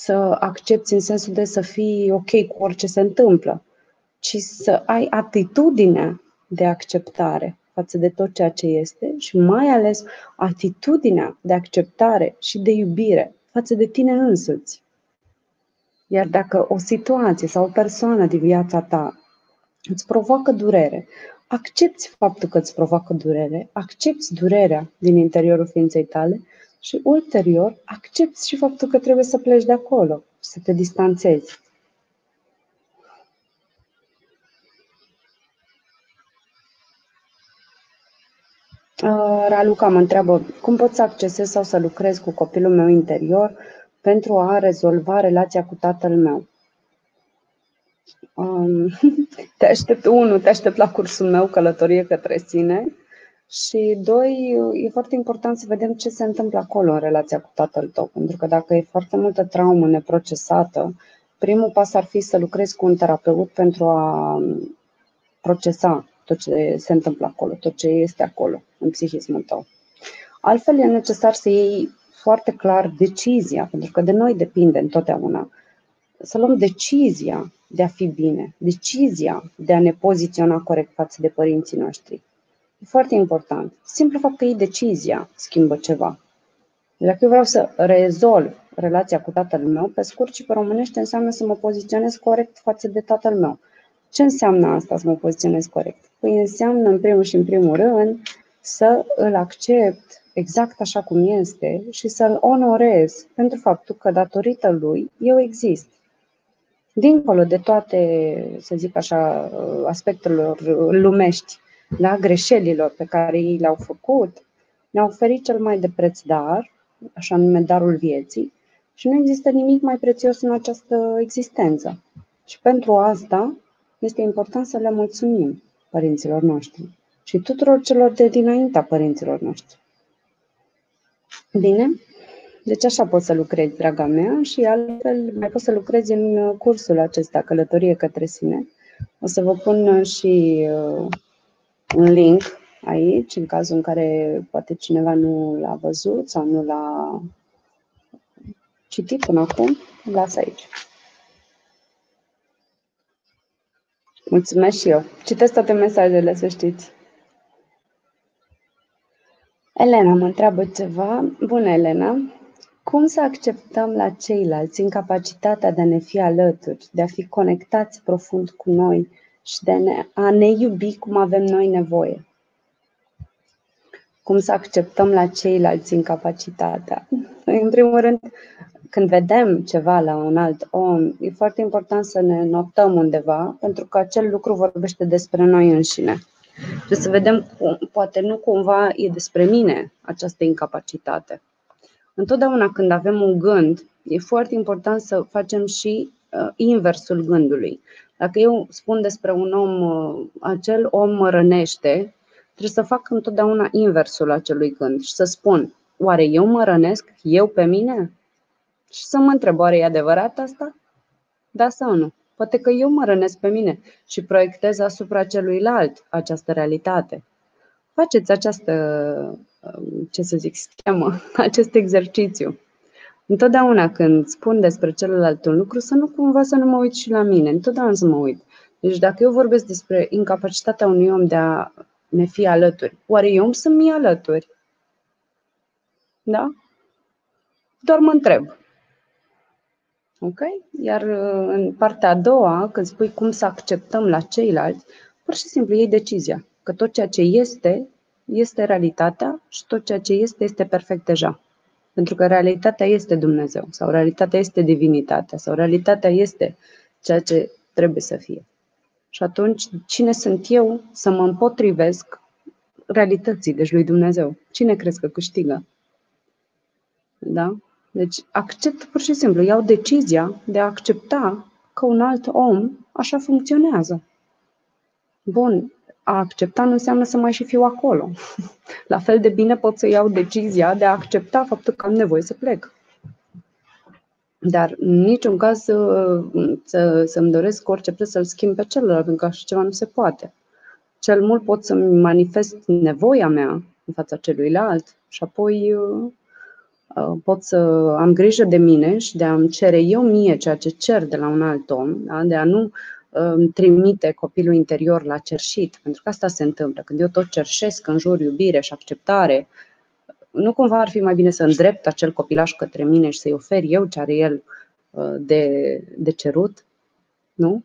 să accepti în sensul de să fii ok cu orice se întâmplă, ci să ai atitudinea de acceptare față de tot ceea ce este și mai ales atitudinea de acceptare și de iubire față de tine însuți. Iar dacă o situație sau o persoană din viața ta îți provoacă durere, accepti faptul că îți provoacă durere, accepti durerea din interiorul ființei tale și ulterior accepti și faptul că trebuie să pleci de acolo, să te distanțezi. Uh, Raluca mă întreabă cum pot să accesez sau să lucrez cu copilul meu interior pentru a rezolva relația cu tatăl meu. Um, te aștept, unu, te aștept la cursul meu Călătorie către sine și doi, e foarte important să vedem ce se întâmplă acolo în relația cu tatăl tău, pentru că dacă e foarte multă traumă neprocesată, primul pas ar fi să lucrezi cu un terapeut pentru a procesa tot ce se întâmplă acolo, tot ce este acolo în psihismul tău. Altfel e necesar să iei foarte clar decizia, pentru că de noi depinde întotdeauna, să luăm decizia de a fi bine, decizia de a ne poziționa corect față de părinții noștri. E foarte important. Simplu fapt că iei decizia schimbă ceva. Dacă eu vreau să rezolv relația cu tatăl meu, pe scurt și pe românește înseamnă să mă poziționez corect față de tatăl meu. Ce înseamnă asta să mă poziționez corect? Păi înseamnă în primul și în primul rând să îl accept exact așa cum este și să-l onorez pentru faptul că datorită lui eu exist. Dincolo de toate, să zic așa, aspectelor lumești, da, greșelilor pe care ei le-au făcut, ne-au oferit cel mai de preț dar, așa nume darul vieții, și nu există nimic mai prețios în această existență. Și pentru asta este important să le mulțumim părinților noștri și tuturor celor de dinaintea părinților noștri. Bine? Deci așa poți să lucrezi, draga mea, și altfel mai poți să lucrezi în cursul acesta, Călătorie către sine. O să vă pun și uh, un link aici, în cazul în care poate cineva nu l-a văzut sau nu l-a citit până acum, las aici. Mulțumesc și eu. Citesc toate mesajele, să știți. Elena mă întreabă ceva. Bună, Elena. Cum să acceptăm la ceilalți incapacitatea de a ne fi alături, de a fi conectați profund cu noi și de a ne, a ne iubi cum avem noi nevoie? Cum să acceptăm la ceilalți incapacitatea? În primul rând, când vedem ceva la un alt om, e foarte important să ne notăm undeva, pentru că acel lucru vorbește despre noi înșine. Și să vedem, poate nu cumva e despre mine această incapacitate. Întotdeauna când avem un gând, e foarte important să facem și uh, inversul gândului. Dacă eu spun despre un om, uh, acel om mă rănește, trebuie să fac întotdeauna inversul acelui gând și să spun, oare eu mă rănesc eu pe mine? Și să mă întreb, oare e adevărat asta? Da sau nu? Poate că eu mă rănesc pe mine și proiectez asupra celuilalt această realitate. Faceți această, um, ce să zic, schemă, acest exercițiu. Întotdeauna când spun despre celălalt un lucru, să nu cumva să nu mă uit și la mine, întotdeauna să mă uit. Deci dacă eu vorbesc despre incapacitatea unui om de a ne fi alături, oare eu îmi sunt mie alături? Da? Doar mă întreb. Ok? Iar uh, în partea a doua, când spui cum să acceptăm la ceilalți, pur și simplu iei decizia că tot ceea ce este, este realitatea și tot ceea ce este, este perfect deja. Pentru că realitatea este Dumnezeu sau realitatea este divinitatea sau realitatea este ceea ce trebuie să fie. Și atunci, cine sunt eu să mă împotrivesc realității, deci lui Dumnezeu? Cine crezi că câștigă? Da? Deci accept pur și simplu, iau decizia de a accepta că un alt om așa funcționează. Bun, a accepta nu înseamnă să mai și fiu acolo. La fel de bine pot să iau decizia de a accepta faptul că am nevoie să plec. Dar în niciun caz să, să, să-mi doresc orice preț să-l schimb pe celălalt, pentru că așa ceva nu se poate. cel mult pot să-mi manifest nevoia mea în fața celuilalt și apoi uh, uh, pot să am grijă de mine și de a-mi cere eu mie ceea ce cer de la un alt om, da? de a nu îmi trimite copilul interior la cerșit, pentru că asta se întâmplă. Când eu tot cerșesc în jur iubire și acceptare, nu cumva ar fi mai bine să îndrept acel copilaș către mine și să-i ofer eu ce are el uh, de, de cerut? Nu?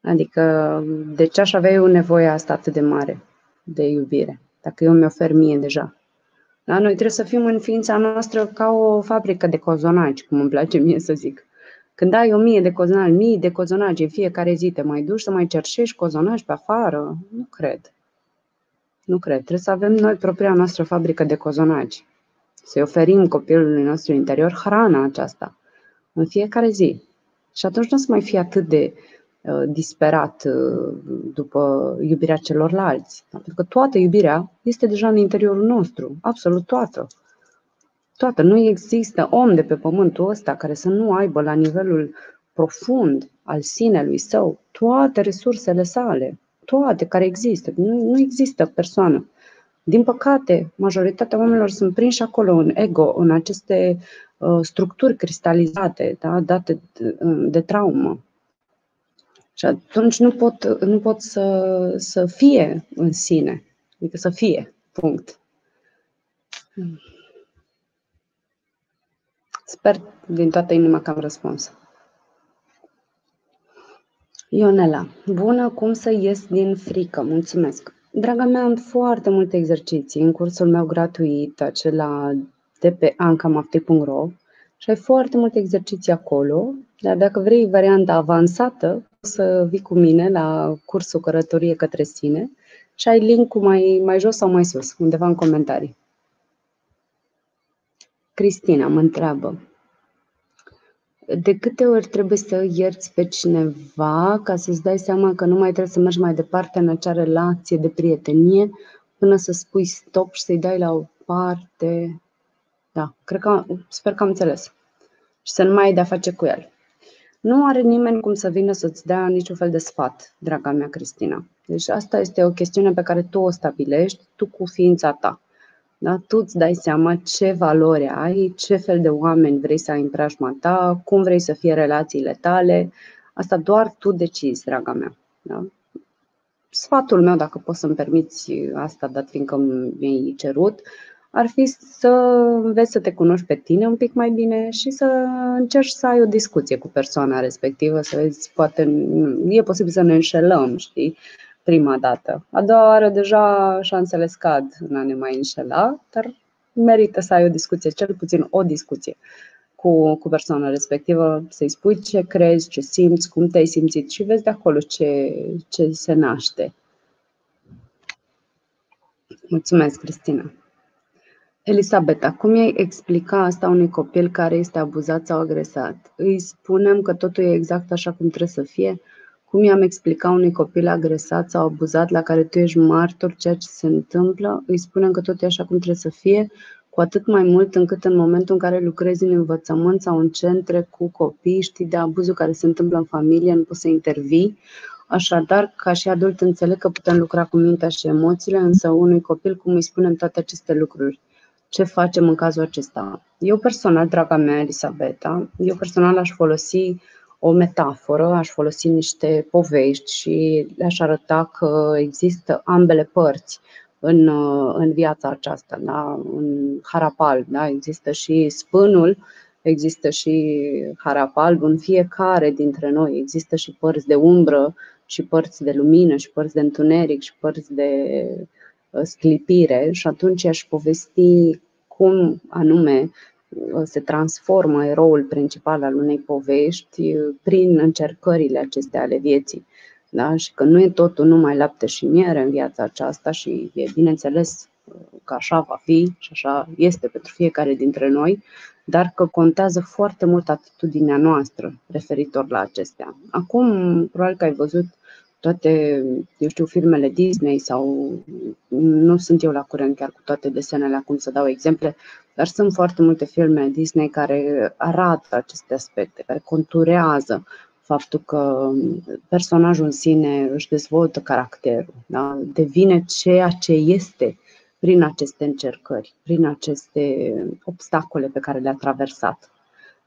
Adică, de ce aș avea eu nevoie asta atât de mare de iubire, dacă eu mi ofer mie deja? Da? Noi trebuie să fim în ființa noastră ca o fabrică de cozonaci, cum îmi place mie să zic. Când ai o mie de cozonaci, mii de cozonaci în fiecare zi, te mai duci să mai cerșești cozonaci pe afară? Nu cred. Nu cred. Trebuie să avem noi propria noastră fabrică de cozonaci. Să-i oferim copilului nostru interior hrana aceasta în fiecare zi. Și atunci nu o să mai fie atât de uh, disperat uh, după iubirea celorlalți. Pentru că toată iubirea este deja în interiorul nostru, absolut toată toată. Nu există om de pe pământul ăsta care să nu aibă la nivelul profund al sinelui său toate resursele sale, toate care există. Nu, nu există persoană. Din păcate, majoritatea oamenilor sunt prinși acolo în ego, în aceste uh, structuri cristalizate, da, date de, de traumă. Și atunci nu pot, nu pot să, să fie în sine, adică să fie, punct. Sper din toată inima că am răspuns. Ionela, bună, cum să ies din frică? Mulțumesc. Draga mea, am foarte multe exerciții în cursul meu gratuit, acela de pe ancamafte.ro și ai foarte multe exerciții acolo, dar dacă vrei varianta avansată, o să vii cu mine la cursul Cărătorie către sine și ai link-ul mai, mai jos sau mai sus, undeva în comentarii. Cristina mă întreabă, de câte ori trebuie să ierți pe cineva ca să-ți dai seama că nu mai trebuie să mergi mai departe în acea relație de prietenie până să spui stop și să-i dai la o parte? Da, cred că, sper că am înțeles. Și să nu mai ai de-a face cu el. Nu are nimeni cum să vină să-ți dea niciun fel de sfat, draga mea Cristina. Deci asta este o chestiune pe care tu o stabilești, tu cu ființa ta. Da? Tu îți dai seama ce valori ai, ce fel de oameni vrei să ai în preajma ta, cum vrei să fie relațiile tale. Asta doar tu decizi, draga mea. Da? Sfatul meu, dacă poți să-mi permiți asta, dat fiindcă mi-ai cerut, ar fi să înveți să te cunoști pe tine un pic mai bine și să încerci să ai o discuție cu persoana respectivă, să vezi, poate e posibil să ne înșelăm, știi? Prima dată. A doua oară deja șansele scad în a ne mai înșela, dar merită să ai o discuție, cel puțin o discuție cu, cu persoana respectivă, să-i spui ce crezi, ce simți, cum te-ai simțit și vezi de acolo ce, ce se naște. Mulțumesc, Cristina. Elisabeta, cum i-ai explica asta unui copil care este abuzat sau agresat? Îi spunem că totul e exact așa cum trebuie să fie? Cum i-am explicat unui copil agresat sau abuzat la care tu ești martor ceea ce se întâmplă, îi spunem că tot e așa cum trebuie să fie, cu atât mai mult încât în momentul în care lucrezi în învățământ sau în centre cu copii, știi de abuzul care se întâmplă în familie, nu poți să intervii. Așadar, ca și adult, înțeleg că putem lucra cu mintea și emoțiile, însă unui copil, cum îi spunem toate aceste lucruri? Ce facem în cazul acesta? Eu personal, draga mea, Elisabeta, eu personal aș folosi o metaforă, aș folosi niște povești și le-aș arăta că există ambele părți în, în viața aceasta, da? în harapal, da? există și spânul, există și harapal în fiecare dintre noi, există și părți de umbră și părți de lumină și părți de întuneric și părți de uh, sclipire și atunci aș povesti cum anume se transformă eroul principal al unei povești prin încercările acestea ale vieții. Da? Și că nu e totul numai lapte și miere în viața aceasta și e bineînțeles că așa va fi și așa este pentru fiecare dintre noi, dar că contează foarte mult atitudinea noastră referitor la acestea. Acum, probabil că ai văzut toate, eu știu, filmele Disney sau nu sunt eu la curent chiar cu toate desenele acum să dau exemple, dar sunt foarte multe filme Disney care arată aceste aspecte, care conturează faptul că personajul în sine își dezvoltă caracterul, da? devine ceea ce este prin aceste încercări, prin aceste obstacole pe care le-a traversat.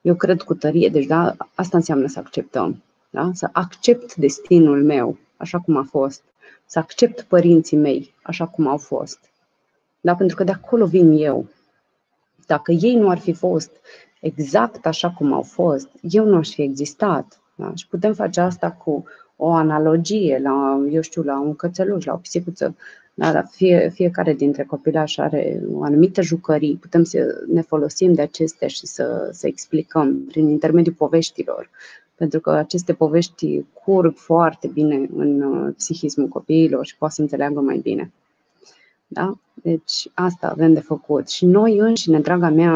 Eu cred cu tărie, deci da, asta înseamnă să acceptăm. Da? Să accept destinul meu așa cum a fost, să accept părinții mei așa cum au fost. Da? Pentru că de acolo vin eu. Dacă ei nu ar fi fost exact așa cum au fost, eu nu aș fi existat. Da? Și putem face asta cu o analogie la, eu știu, la un cățeluș, la o pisicuță. Da, la fie, fiecare dintre copilași are o anumită jucării. Putem să ne folosim de acestea și să, să explicăm prin intermediul poveștilor. Pentru că aceste povești curg foarte bine în uh, psihismul copiilor și poate să înțeleagă mai bine. Da? Deci asta avem de făcut. Și noi înșine, draga mea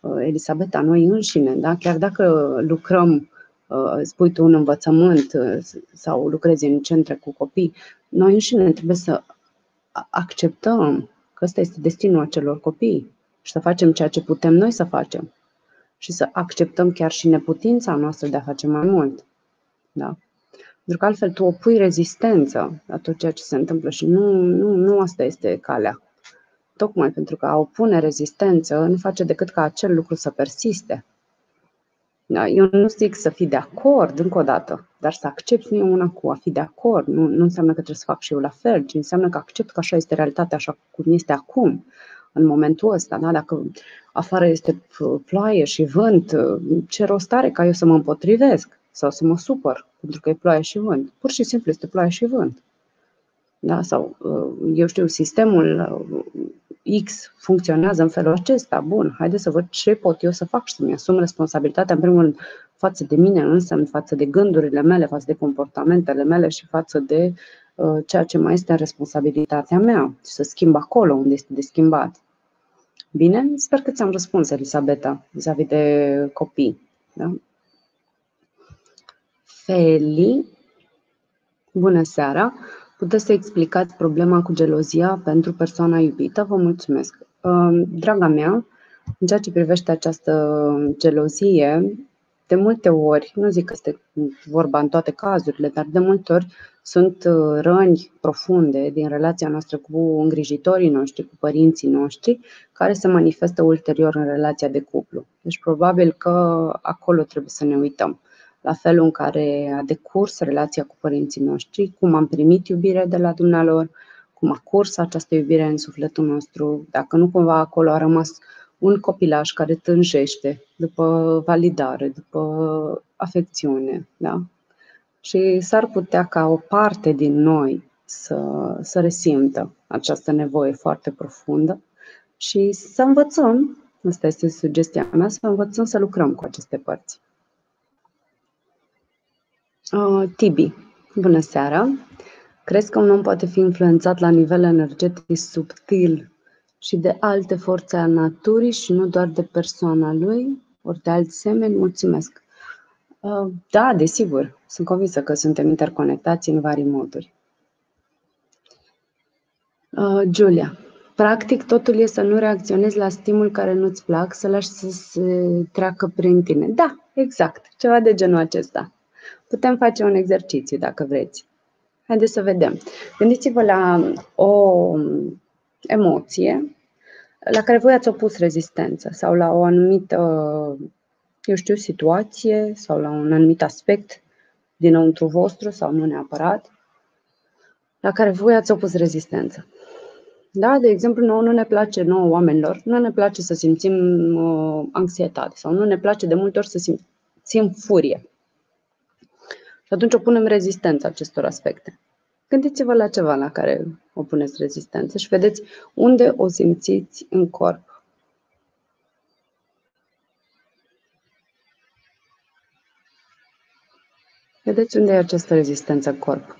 uh, Elisabeta, noi înșine, da? chiar dacă lucrăm Uh, spui tu un învățământ uh, sau lucrezi în centre cu copii, noi înșine trebuie să acceptăm că ăsta este destinul acelor copii și să facem ceea ce putem noi să facem și să acceptăm chiar și neputința noastră de a face mai mult. Da? Pentru că altfel tu opui rezistență la tot ceea ce se întâmplă și nu, nu, nu asta este calea. Tocmai pentru că a opune rezistență nu face decât ca acel lucru să persiste. Da, eu nu zic să fii de acord, încă o dată, dar să accepti nu e una cu a fi de acord. Nu, nu înseamnă că trebuie să fac și eu la fel, ci înseamnă că accept că așa este realitatea, așa cum este acum, în momentul ăsta. Da? Dacă afară este ploaie și vânt, ce rost are ca eu să mă împotrivesc sau să mă supăr pentru că e ploaie și vânt? Pur și simplu este ploaie și vânt. Da? Sau, eu știu, sistemul X funcționează în felul acesta, bun, haide să văd ce pot eu să fac și să-mi asum responsabilitatea, în primul rând, față de mine însă, față de gândurile mele, față de comportamentele mele și față de uh, ceea ce mai este în responsabilitatea mea și să schimb acolo unde este de schimbat. Bine? Sper că ți-am răspuns, Elisabeta, vis-a-vis de copii. Da? Feli, bună seara! Puteți să explicați problema cu gelozia pentru persoana iubită? Vă mulțumesc. Draga mea, în ceea ce privește această gelozie, de multe ori, nu zic că este vorba în toate cazurile, dar de multe ori sunt uh, răni profunde din relația noastră cu îngrijitorii noștri, cu părinții noștri, care se manifestă ulterior în relația de cuplu. Deci probabil că acolo trebuie să ne uităm la felul în care a decurs relația cu părinții noștri, cum am primit iubire de la dumnealor, cum a curs această iubire în sufletul nostru, dacă nu cumva acolo a rămas un copilaj care tânjește după validare, după afecțiune. Da? Și s-ar putea ca o parte din noi să, să resimtă această nevoie foarte profundă și să învățăm, asta este sugestia mea, să învățăm să lucrăm cu aceste părți. Uh, Tibi, bună seara! Crezi că un om poate fi influențat la nivel energetic subtil și de alte forțe a naturii și nu doar de persoana lui, ori de alți semeni? Mulțumesc! Uh, da, desigur, sunt convinsă că suntem interconectați în vari moduri. Uh, Julia, practic totul e să nu reacționezi la stimul care nu-ți plac, să lași să se treacă prin tine. Da, exact, ceva de genul acesta. Putem face un exercițiu dacă vreți. Haideți să vedem. Gândiți-vă la o emoție la care voi ați opus rezistență sau la o anumită, eu știu, situație sau la un anumit aspect dinăuntru vostru sau nu neapărat, la care voi ați opus rezistență. Da, de exemplu, nouă nu ne place, nouă oamenilor, nu ne place să simțim uh, anxietate sau nu ne place de multe ori să simțim furie. Și atunci opunem rezistență acestor aspecte. Gândiți-vă la ceva la care opuneți rezistență și vedeți unde o simțiți în corp. Vedeți unde e această rezistență în corp.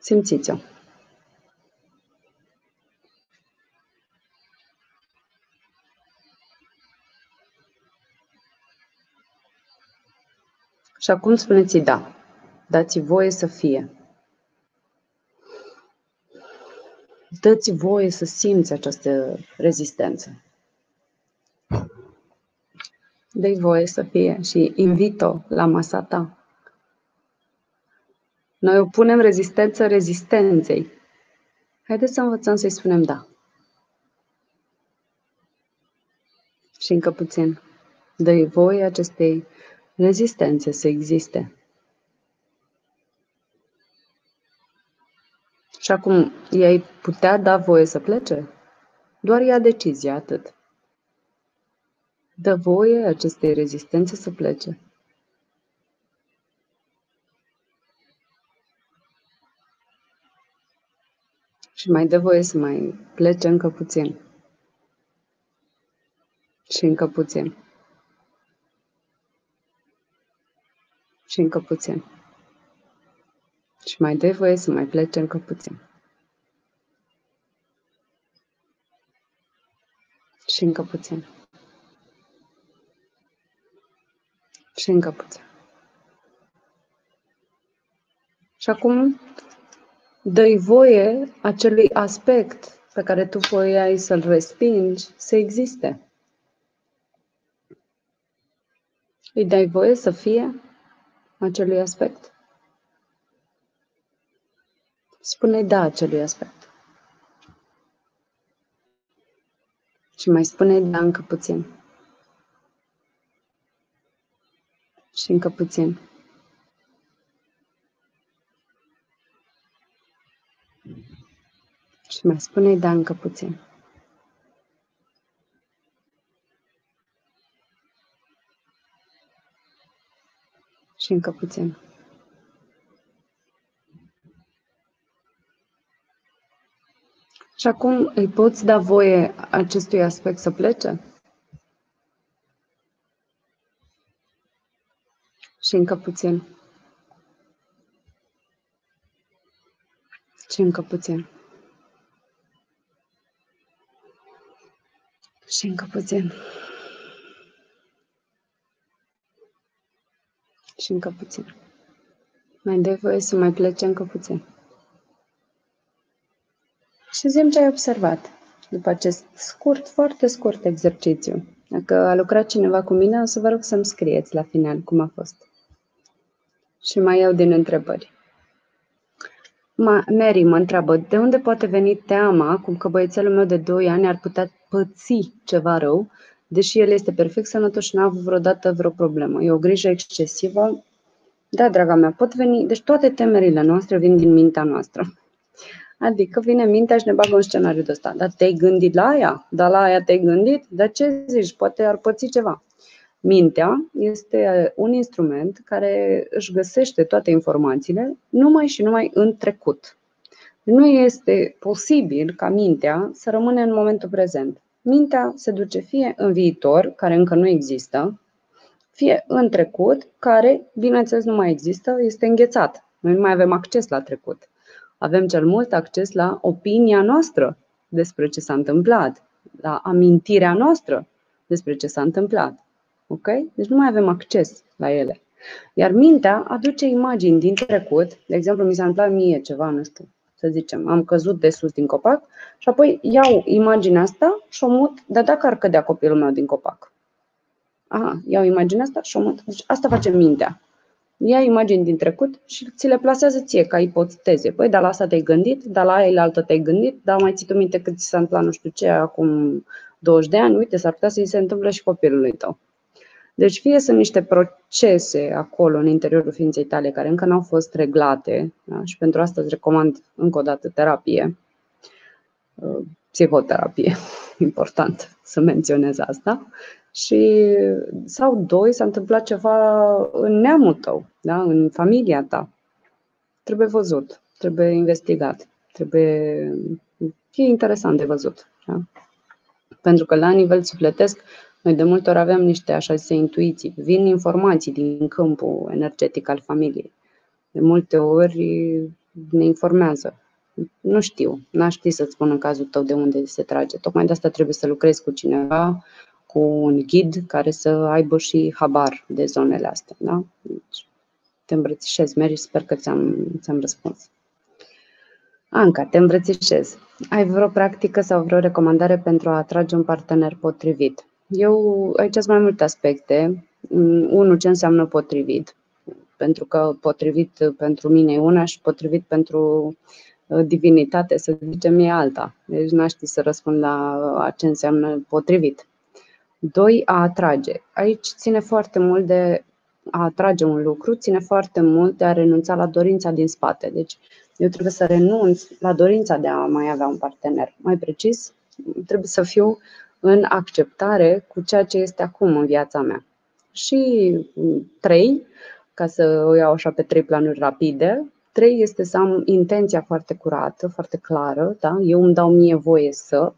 Simțiți-o. Și acum spuneți da. Dați voie să fie. Dați voie să simți această rezistență. dă voie să fie și invit-o la masa ta. Noi opunem rezistență rezistenței. Haideți să învățăm să-i spunem da. Și încă puțin. dă voie acestei rezistențe să existe. Și acum, ei putea da voie să plece? Doar ia decizia, atât. Dă voie acestei rezistențe să plece. Și mai dă voie să mai plece încă puțin. Și încă puțin. Și încă puțin. Și mai dă voie să mai plece încă puțin. Și încă puțin. Și încă puțin. Și acum dă voie acelui aspect pe care tu voiai să-l respingi să existe. Îi dai voie să fie acelui aspect? Spune da acelui aspect. Și mai spune da încă puțin. Și încă puțin. Și mai spune da încă puțin. Și încă puțin. Și acum îi poți da voie acestui aspect să plece? Și încă puțin. Și încă puțin. Și încă puțin. Și încă puțin. Mai dai voie să mai plece încă puțin. Și zim ce ai observat după acest scurt, foarte scurt exercițiu. Dacă a lucrat cineva cu mine, o să vă rog să-mi scrieți la final cum a fost. Și mai iau din întrebări. Mary mă întreabă, de unde poate veni teama cum că băiețelul meu de 2 ani ar putea păți ceva rău, deși el este perfect sănătos și n-a avut vreodată vreo problemă. E o grijă excesivă? Da, draga mea, pot veni. Deci toate temerile noastre vin din mintea noastră. Adică vine mintea și ne bagă un scenariu de ăsta. Dar te-ai gândit la aia? Dar la aia te-ai gândit? Dar ce zici? Poate ar păți ceva. Mintea este un instrument care își găsește toate informațiile numai și numai în trecut. Nu este posibil ca mintea să rămână în momentul prezent. Mintea se duce fie în viitor, care încă nu există, fie în trecut, care, bineînțeles, nu mai există, este înghețat. Noi nu mai avem acces la trecut. Avem cel mult acces la opinia noastră despre ce s-a întâmplat, la amintirea noastră despre ce s-a întâmplat. Ok? Deci nu mai avem acces la ele. Iar mintea aduce imagini din trecut, de exemplu, mi s-a întâmplat mie ceva, nu știu, să zicem, am căzut de sus din copac și apoi iau imaginea asta și o mut, dar dacă ar cădea copilul meu din copac? Aha, iau imaginea asta și o mut. Deci asta face mintea. Ia imagini din trecut și ți le plasează ție ca ipoteze. Păi, dar la asta te-ai gândit, dar la aia altă te-ai gândit, dar mai ții tu minte cât ți s-a întâmplat nu știu ce acum 20 de ani, uite, s-ar putea să-i se întâmple și copilului tău. Deci fie sunt niște procese acolo în interiorul ființei tale care încă nu au fost reglate da? și pentru asta îți recomand încă o dată terapie, uh, psihoterapie, important să menționez asta, și sau doi, s-a întâmplat ceva în neamul tău, da? în familia ta. Trebuie văzut, trebuie investigat, trebuie e interesant de văzut. Da? Pentru că la nivel sufletesc noi de multe ori avem niște așa zise intuiții, vin informații din câmpul energetic al familiei. De multe ori ne informează. Nu știu, n-aș ști să-ți spun în cazul tău de unde se trage. Tocmai de asta trebuie să lucrezi cu cineva, cu un ghid care să aibă și habar de zonele astea. Da? Deci, te îmbrățișez, Mary, sper că ți-am, ți-am răspuns. Anca, te îmbrățișez. Ai vreo practică sau vreo recomandare pentru a atrage un partener potrivit? Eu, aici sunt mai multe aspecte. Mm, unul, ce înseamnă potrivit? Pentru că potrivit pentru mine e una și potrivit pentru uh, divinitate, să zicem, e alta. Deci n-aș ști să răspund la ce înseamnă potrivit. Doi, a atrage. Aici ține foarte mult de a atrage un lucru, ține foarte mult de a renunța la dorința din spate. Deci eu trebuie să renunț la dorința de a mai avea un partener. Mai precis, trebuie să fiu în acceptare cu ceea ce este acum în viața mea. Și trei, ca să o iau așa pe trei planuri rapide, trei este să am intenția foarte curată, foarte clară, da? eu îmi dau mie voie să,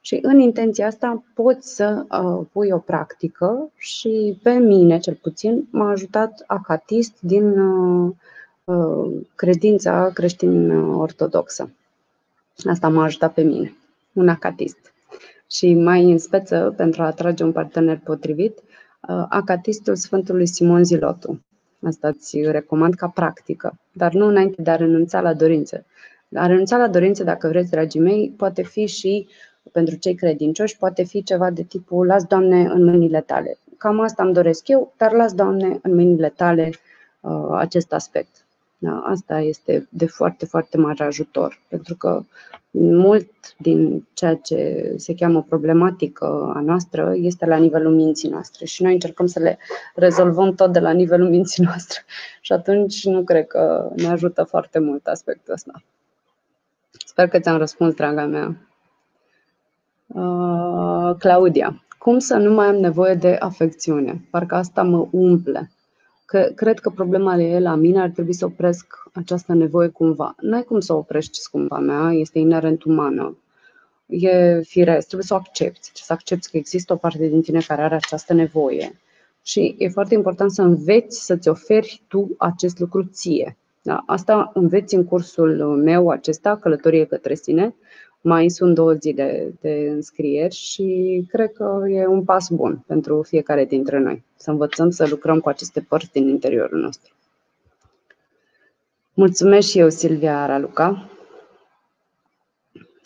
și în intenția asta poți să uh, pui o practică și pe mine, cel puțin, m-a ajutat acatist din uh, uh, credința creștin-ortodoxă. Asta m-a ajutat pe mine, un acatist. Și mai în speță, pentru a atrage un partener potrivit, uh, acatistul Sfântului Simon Zilotu. Asta îți recomand ca practică, dar nu înainte de a renunța la dorințe. A renunța la dorințe, dacă vreți, dragii mei, poate fi și pentru cei credincioși, poate fi ceva de tipul las, Doamne, în mâinile tale. Cam asta îmi doresc eu, dar las, Doamne, în mâinile tale uh, acest aspect. Da, asta este de foarte, foarte mare ajutor, pentru că mult din ceea ce se cheamă problematică a noastră este la nivelul minții noastre și noi încercăm să le rezolvăm tot de la nivelul minții noastre și atunci nu cred că ne ajută foarte mult aspectul ăsta. Sper că ți-am răspuns, draga mea. Uh, Claudia, cum să nu mai am nevoie de afecțiune? Parcă asta mă umple că cred că problema e la mine, ar trebui să opresc această nevoie cumva. Nu ai cum să o oprești, scumpa mea, este inerent umană. E firesc, trebuie să o accepti, să accepti că există o parte din tine care are această nevoie. Și e foarte important să înveți să-ți oferi tu acest lucru ție. Da? Asta înveți în cursul meu acesta, Călătorie către sine, mai sunt două zile de înscrieri și cred că e un pas bun pentru fiecare dintre noi. Să învățăm să lucrăm cu aceste părți din interiorul nostru. Mulțumesc și eu, Silvia Araluca.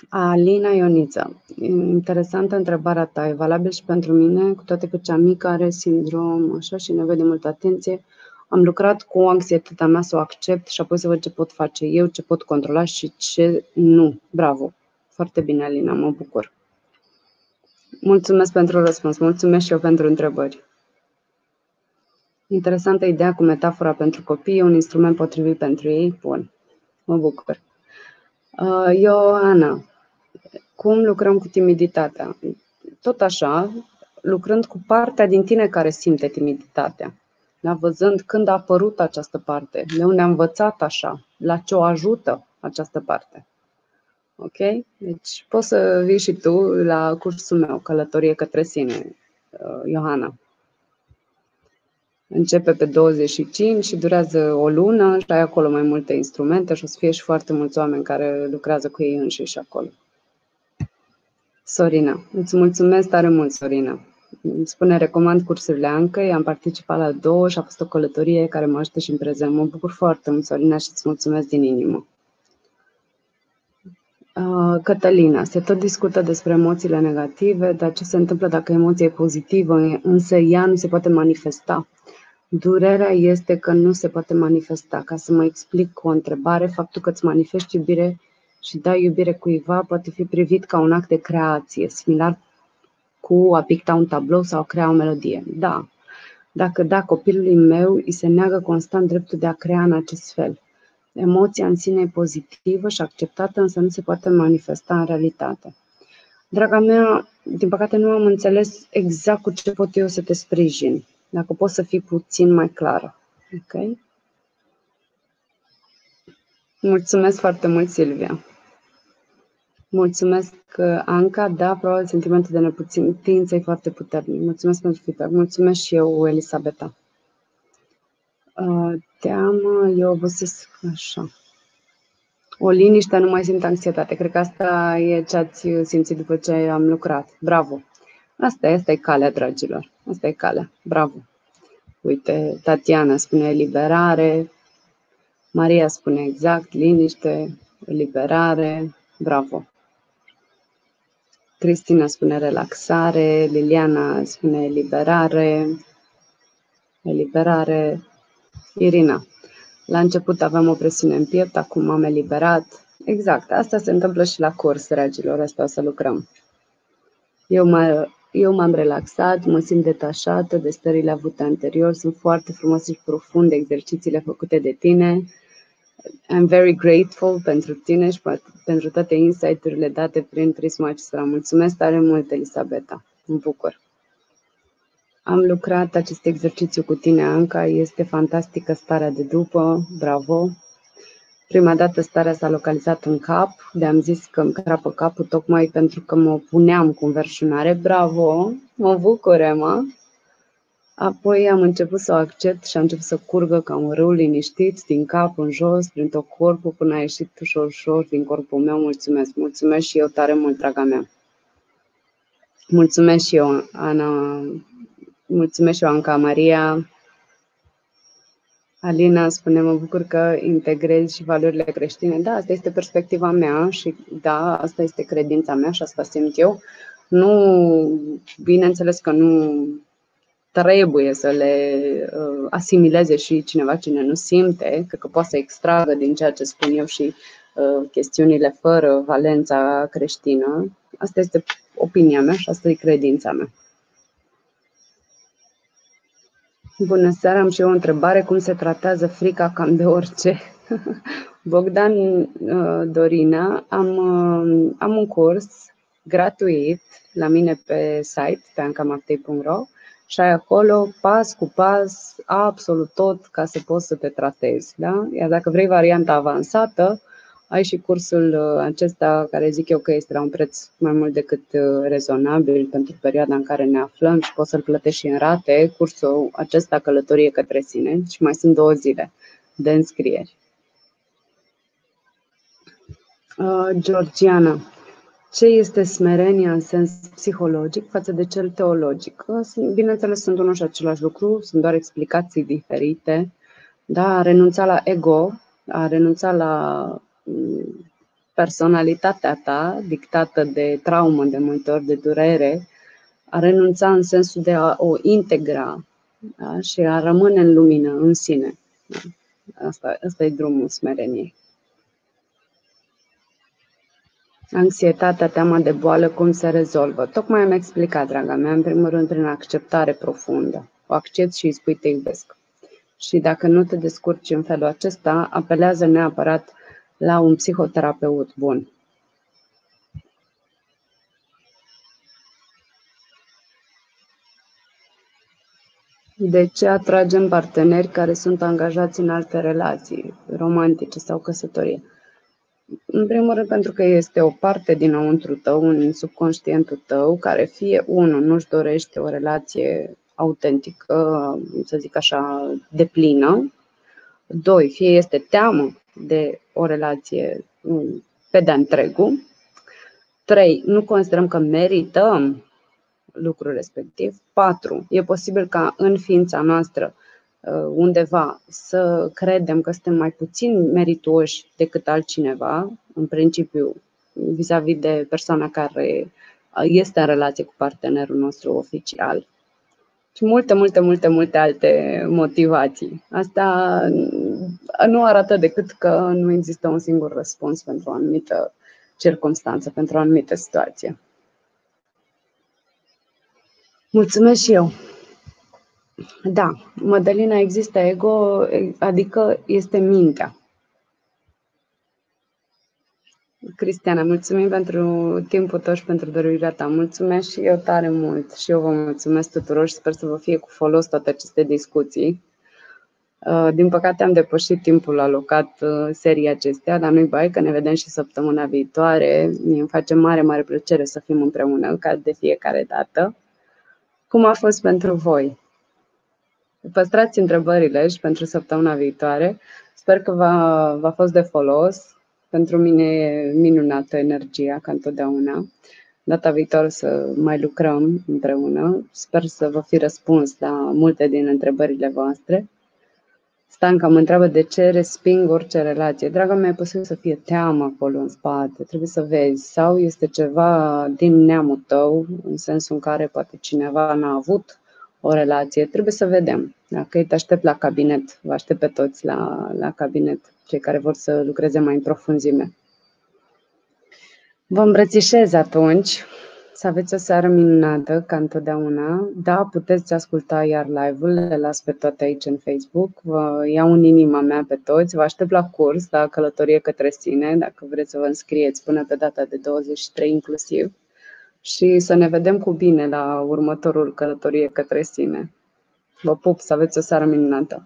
Alina Ioniță. Interesantă întrebarea ta. E valabil și pentru mine, cu toate că cea mică are sindrom așa și nevoie de multă atenție. Am lucrat cu anxietatea mea să o accept și apoi să văd ce pot face eu, ce pot controla și ce nu. Bravo! Foarte bine, Alina, mă bucur. Mulțumesc pentru răspuns, mulțumesc și eu pentru întrebări. Interesantă ideea cu metafora pentru copii, e un instrument potrivit pentru ei? Bun, mă bucur. Uh, Ioana, cum lucrăm cu timiditatea? Tot așa, lucrând cu partea din tine care simte timiditatea. Da? Văzând când a apărut această parte, de unde a învățat așa, la ce o ajută această parte. Ok? Deci poți să vii și tu la cursul meu, Călătorie către sine, uh, Iohana. Începe pe 25 și durează o lună și ai acolo mai multe instrumente și o să fie și foarte mulți oameni care lucrează cu ei înșiși acolo. Sorina. Îți mulțumesc tare mult, Sorina. Îmi spune, recomand cursurile Ancăi, am participat la două și a fost o călătorie care mă ajută și în prezent. Mă bucur foarte mult, Sorina, și îți mulțumesc din inimă. Uh, Cătălina, se tot discută despre emoțiile negative, dar ce se întâmplă dacă emoția e pozitivă, însă ea nu se poate manifesta? Durerea este că nu se poate manifesta. Ca să mă explic cu o întrebare, faptul că îți manifesti iubire și dai iubire cuiva poate fi privit ca un act de creație, similar cu a picta un tablou sau a crea o melodie. Da, dacă da, copilului meu îi se neagă constant dreptul de a crea în acest fel. Emoția în sine e pozitivă și acceptată, însă nu se poate manifesta în realitate. Draga mea, din păcate nu am înțeles exact cu ce pot eu să te sprijin. Dacă poți să fii puțin mai clară. Ok? Mulțumesc foarte mult, Silvia. Mulțumesc, Anca. Da, probabil sentimentul de neputință e foarte puternic. Mulțumesc pentru feedback. Mulțumesc și eu, Elisabeta. Uh, teamă, eu obosesc așa. O liniște, nu mai simt anxietate. Cred că asta e ce ați simțit după ce am lucrat. Bravo! Asta e, asta e calea, dragilor. Asta e calea. Bravo! Uite, Tatiana spune eliberare, Maria spune exact, liniște, eliberare, bravo! Cristina spune relaxare, Liliana spune eliberare, eliberare, Irina. La început aveam o presiune în piept, acum am eliberat. Exact, asta se întâmplă și la curs, dragilor, asta o să lucrăm. Eu, mă, eu m-am relaxat, mă simt detașată de stările avute anterior, sunt foarte frumoase și profunde exercițiile făcute de tine. I'm very grateful pentru tine și pentru toate insight-urile date prin prisma acestora. Mulțumesc tare mult, Elisabeta. Mă bucur. Am lucrat acest exercițiu cu tine, Anca. Este fantastică starea de după. Bravo! Prima dată starea s-a localizat în cap, de am zis că îmi crapă capul tocmai pentru că mă puneam cu înverșunare. Bravo! Mă bucur, Emma! Apoi am început să o accept și am început să curgă ca un râu liniștit din cap în jos, prin tot corpul, până a ieșit ușor, ușor din corpul meu. Mulțumesc! Mulțumesc și eu tare mult, draga mea! Mulțumesc și eu, Ana. Mulțumesc și eu, Anca Maria. Alina spune, mă bucur că integrezi și valorile creștine. Da, asta este perspectiva mea și da, asta este credința mea și asta simt eu. Nu, bineînțeles că nu trebuie să le uh, asimileze și cineva cine nu simte, cred că poate să extragă din ceea ce spun eu și uh, chestiunile fără valența creștină. Asta este opinia mea și asta e credința mea. Bună seara, am și eu o întrebare. Cum se tratează frica cam de orice? Bogdan uh, Dorina, am, uh, am un curs gratuit la mine pe site, pe ancamaptei.ro și ai acolo pas cu pas absolut tot ca să poți să te tratezi. Da? Iar dacă vrei varianta avansată, ai și cursul uh, acesta care zic eu că este la un preț mai mult decât uh, rezonabil pentru perioada în care ne aflăm și poți să-l plătești și în rate, cursul acesta Călătorie către sine și mai sunt două zile de înscrieri. Uh, Georgiana, ce este smerenia în sens psihologic față de cel teologic? Bineînțeles, sunt unul și același lucru, sunt doar explicații diferite. Da, a renunța la ego, a renunța la personalitatea ta, dictată de traumă, de multe ori de durere, a renunța în sensul de a o integra da? și a rămâne în lumină, în sine. Da? Asta, asta e drumul smereniei. Anxietatea, teama de boală, cum se rezolvă? Tocmai am explicat, draga mea, în primul rând prin acceptare profundă. O accept și îi spui te iubesc. Și dacă nu te descurci în felul acesta, apelează neapărat la un psihoterapeut bun. De ce atragem parteneri care sunt angajați în alte relații, romantice sau căsătorie? În primul rând pentru că este o parte dinăuntru tău, în subconștientul tău, care fie unul nu-și dorește o relație autentică, să zic așa, deplină, doi, fie este teamă de o relație mm, pe de întregul. Trei, nu considerăm că merităm lucrul respectiv. Patru, e posibil ca în ființa noastră uh, undeva să credem că suntem mai puțin merituoși decât altcineva, în principiu vis-a-vis de persoana care este în relație cu partenerul nostru oficial și multe, multe, multe, multe alte motivații. Asta nu arată decât că nu există un singur răspuns pentru o anumită circunstanță, pentru o anumită situație. Mulțumesc și eu. Da, Mădălina, există ego, adică este mintea. Cristiana, mulțumim pentru timpul tău și pentru dăruirea ta. Mulțumesc și eu tare mult și eu vă mulțumesc tuturor și sper să vă fie cu folos toate aceste discuții. Uh, din păcate am depășit timpul alocat uh, serii acestea, dar nu-i bai că ne vedem și săptămâna viitoare. Mi îmi face mare, mare plăcere să fim împreună, ca de fiecare dată. Cum a fost pentru voi? Păstrați întrebările și pentru săptămâna viitoare. Sper că v-a, v-a fost de folos. Pentru mine e minunată energia, ca întotdeauna. Data viitoare să mai lucrăm împreună. Sper să vă fi răspuns la multe din întrebările voastre. Stanca mă întreabă de ce resping orice relație. Draga mea, e posibil să fie teamă acolo în spate, trebuie să vezi. Sau este ceva din neamul tău, în sensul în care poate cineva n-a avut o relație. Trebuie să vedem. Dacă îi te aștept la cabinet, vă aștept pe toți la, la cabinet, cei care vor să lucreze mai în profunzime. Vă îmbrățișez atunci. Să aveți o seară minunată, ca întotdeauna. Da, puteți asculta iar live-ul, le las pe toate aici în Facebook. Vă iau în inima mea pe toți. Vă aștept la curs, la călătorie către sine, dacă vreți să vă înscrieți până pe data de 23 inclusiv. Și să ne vedem cu bine la următorul călătorie către sine. Vă pup, să aveți o seară minunată!